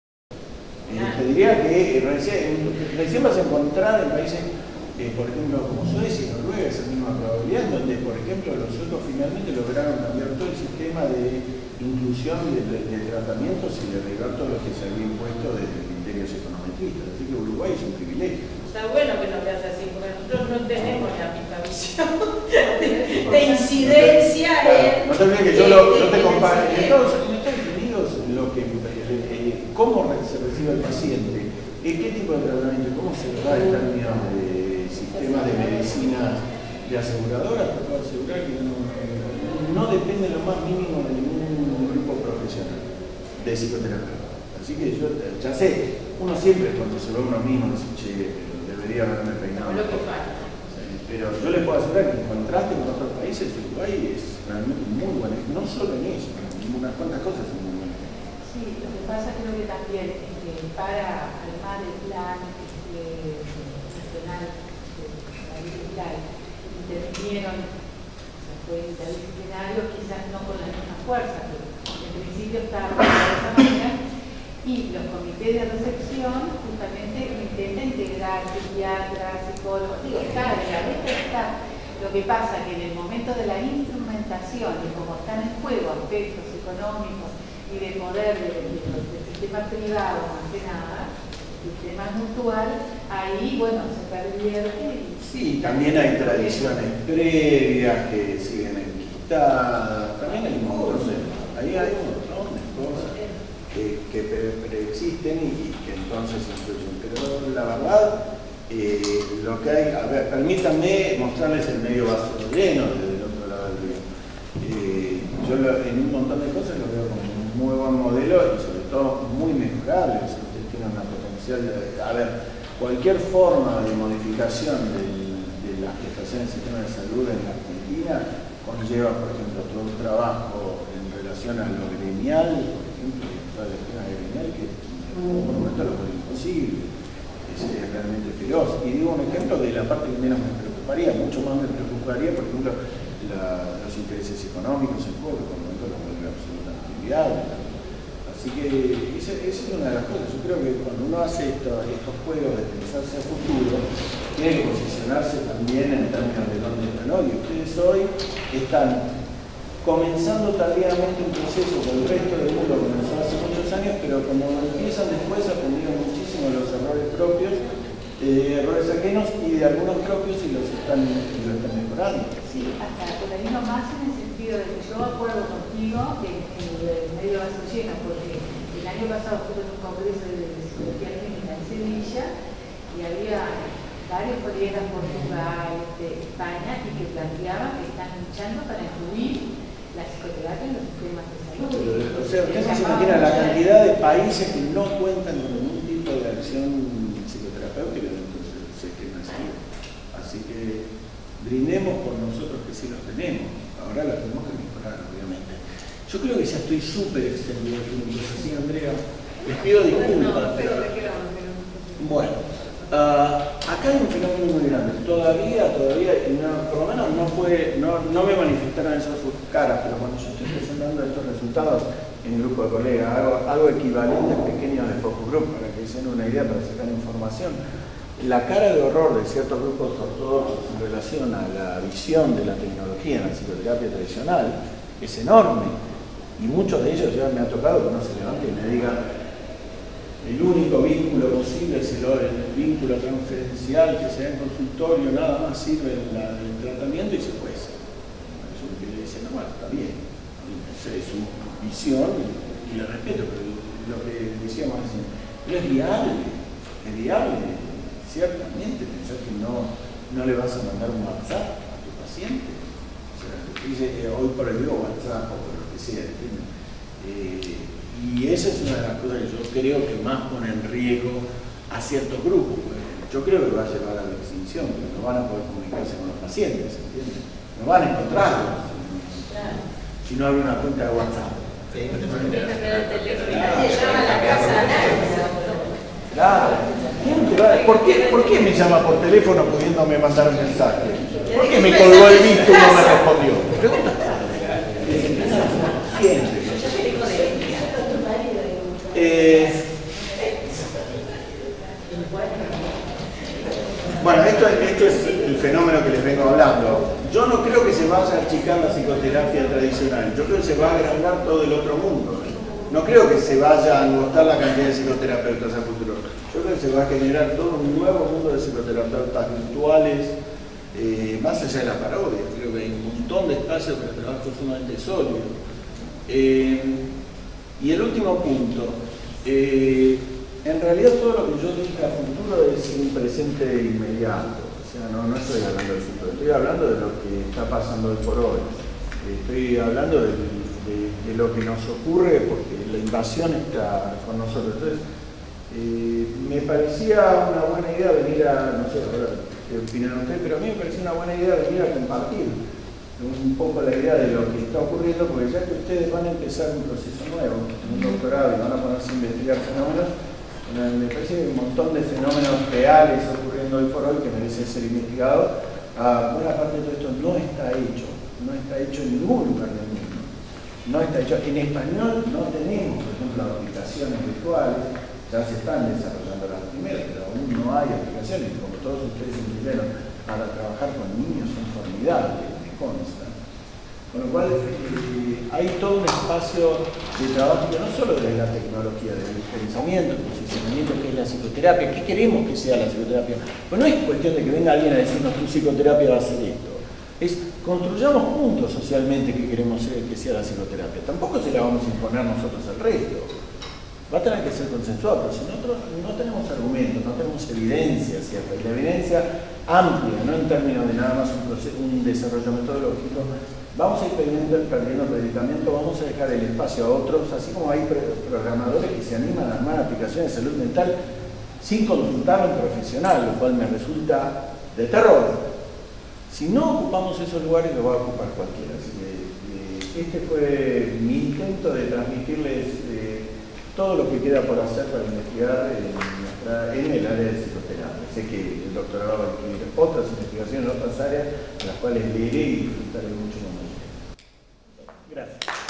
Eh, te diría que eh, recién, recién vas a encontrar en países, por ejemplo, como Suecia y Noruega, esa misma probabilidad, donde, por ejemplo, los suecos finalmente lograron cambiar todo el sistema de inclusión de, de- de tratamientos y derribar todo lo que se había impuesto desde criterios econometristas. Así que Uruguay es un privilegio. Está bueno que nos veas así, porque nosotros no tenemos la misma visión de, de incidencia en... Claro, no te olvides que yo lo, te comparo. En. Estados, en Estados Unidos, lo que, eh, cómo re- se recibe el paciente, eh, qué tipo de tratamiento, cómo se da en términos de sistemas de medicina de aseguradoras, te puedo asegurar que no, no depende lo más mínimo de ningún de psicoterapeuta. Así que yo ya sé, uno siempre cuando se ve a uno mismo dice, che, debería haberme peinado. No, lo que mejor". falta. Pero yo les puedo asegurar que en contraste con otros países, Uruguay es realmente muy bueno, no solo en eso, en unas cuantas cosas es muy bueno. Sí, lo que pasa creo que también es que para armar el plan este, nacional mental intervinieron, o sea, fue interdisciplinario, quizás no con la misma fuerza, esa manera, y los comités de recepción justamente intentan integrar psiquiatras, psicólogos, digo, está, la letra está. Lo que pasa que en el momento de la instrumentación, y como están en juego aspectos económicos y de poder de- de- del sistema privado más que nada, sistema mutual, ahí, bueno, se pervierte. Sí, también hay tradiciones previas que siguen enquistadas, también hay montón de, ahí hay un montón de cosas que, que pre- preexisten y que entonces influyen. Pero la verdad, eh, lo que hay, a ver, permítanme mostrarles el medio vaso lleno desde el otro lado del río. Eh, yo en un montón de cosas lo veo como un muy buen modelo y sobre todo muy mejorable. O sea, tienen una potencial de, a ver, cualquier forma de modificación del- de la prestación del sistema de salud en la Argentina conlleva, por ejemplo, todo un trabajo en relación a lo gremial, la gremial que por momento lo imposible. Es, es realmente feroz. Y digo un ejemplo de la parte que menos me preocuparía, mucho más me preocuparía, por ejemplo, los intereses económicos en juego, por el momento lo vuelve absolutamente inviable. Así que esa, es una de las cosas. Yo creo que cuando uno hace esto- estos juegos de pensarse a futuro, tiene que posicionarse también en términos de dónde están hoy. Ustedes hoy están comenzando tardíamente un proceso que el resto del mundo comenzó hace muchos años, pero como empiezan después aprendieron muchísimo de los errores propios, eh, errores ajenos y de algunos propios y los están, mejorando. Sí, hasta por ahí nomás en el sentido de que yo acuerdo contigo en el medio vaso lleno, porque el año pasado estuve en un congreso de psicología clínica en Sevilla y había varios colegas de Portugal, de España, y que planteaban que están luchando para incluir la psicoterapia en los sistemas de salud. O sea, ustedes se imaginan la cantidad de países que no cuentan con ningún tipo de acción psicoterapéutica dentro del sistema de salud. Así que brindemos por nosotros que sí los tenemos. Ahora la tenemos que mejorar, obviamente. Yo creo que ya estoy súper extendido, así Andrea, les pido disculpas, pero... Bueno, ah, acá hay un fenómeno muy grande. Todavía, todavía, por lo menos no fue, no, no me manifestaron esas sus caras, pero cuando yo estoy presentando estos resultados en el grupo de colegas, hago, algo equivalente pequeño de focus group, para que se den una idea, para sacar información. La cara de horror de ciertos grupos ortodoxos en relación a la visión de la tecnología en la psicoterapia tradicional es enorme. Y muchos de ellos ya me ha tocado que no se levanten y me digan, el único vínculo posible es el, vínculo transferencial que se da en consultorio, nada más sirve en el tratamiento y se puede. Eso que le dicen, no, bueno, está bien, es su visión y, la respeto, pero lo que decíamos recién, no es viable, es viable, ciertamente, pensar que no, no le vas a mandar un WhatsApp a tu paciente. O sea, dice, eh, hoy por WhatsApp o por lo que sea, eh, y esa es una de las cosas que yo creo que más pone en riesgo a ciertos grupos. Yo creo que va a llevar a la extinción, porque no van a poder comunicarse con los pacientes, ¿entiendes? No van a encontrarlos si no abre una cuenta de WhatsApp. Claro. ¿Por qué, ¿Por qué me llama por teléfono pudiéndome mandar un mensaje? ¿Por qué me colgó el visto y no me respondió? Pregunta. Bueno, esto, es el fenómeno que les vengo hablando. Yo no creo que se vaya a achicar la psicoterapia tradicional, yo creo que se va a agrandar todo el otro mundo. No creo que se vaya a agotar la cantidad de psicoterapeutas a futuro. Yo creo que se va a generar todo un nuevo mundo de psicoterapeutas virtuales, eh, más allá de la parodia. Creo que hay un montón de espacios para trabajo sumamente sólido. Eh, y el último punto, eh, en realidad todo lo que yo dije a futuro es un presente inmediato, o sea, no, estoy hablando del futuro, estoy hablando de lo que está pasando hoy por hoy, estoy hablando de, lo que nos ocurre porque la invasión está con nosotros. Entonces, eh, me parecía una buena idea venir a, no sé, ahora qué opinan ustedes, pero a mí me parecía una buena idea venir a compartir un poco la idea de lo que está ocurriendo, porque ya que ustedes van a empezar un proceso nuevo, un doctorado y van a ponerse a investigar fenómenos, me parece que hay un montón de fenómenos reales ocurriendo hoy por hoy que merecen ser investigados. Ah, buena parte de todo esto no está hecho, no está hecho en ningún lugar del mundo. No está hecho. En español no tenemos, por ejemplo, aplicaciones virtuales, ya se están desarrollando las primeras, pero aún no hay aplicaciones, como todos ustedes entendieron, para trabajar con niños son formidables Con lo cual eh, hay todo un espacio de trabajo no solo de la tecnología, del pensamiento, del posicionamiento que es la psicoterapia, ¿qué queremos que sea la psicoterapia? Pues no es cuestión de que venga alguien a decirnos tu psicoterapia va a ser esto. Es construyamos juntos socialmente qué queremos que sea la psicoterapia. Tampoco se la vamos a imponer nosotros al resto. Va a tener que ser consensuado, pero si nosotros no tenemos argumentos, no tenemos evidencia cierta, y la evidencia amplia, no en términos de nada más un, desarrollo metodológico, vamos a ir perdiendo, perdiendo predicamento, vamos a dejar el espacio a otros, así como hay programadores que se animan a armar aplicaciones de salud mental sin consultar a un profesional, lo cual me resulta de terror. Si no ocupamos esos lugares, lo va a ocupar cualquiera. Así que, eh, este fue mi intento de transmitirles todo lo que queda por hacer para investigar en, en el área de psicoterapia. Sé que el doctorado va a incluir otras investigaciones, en otras áreas, a las cuales leeré y disfrutaré mucho más. Gracias.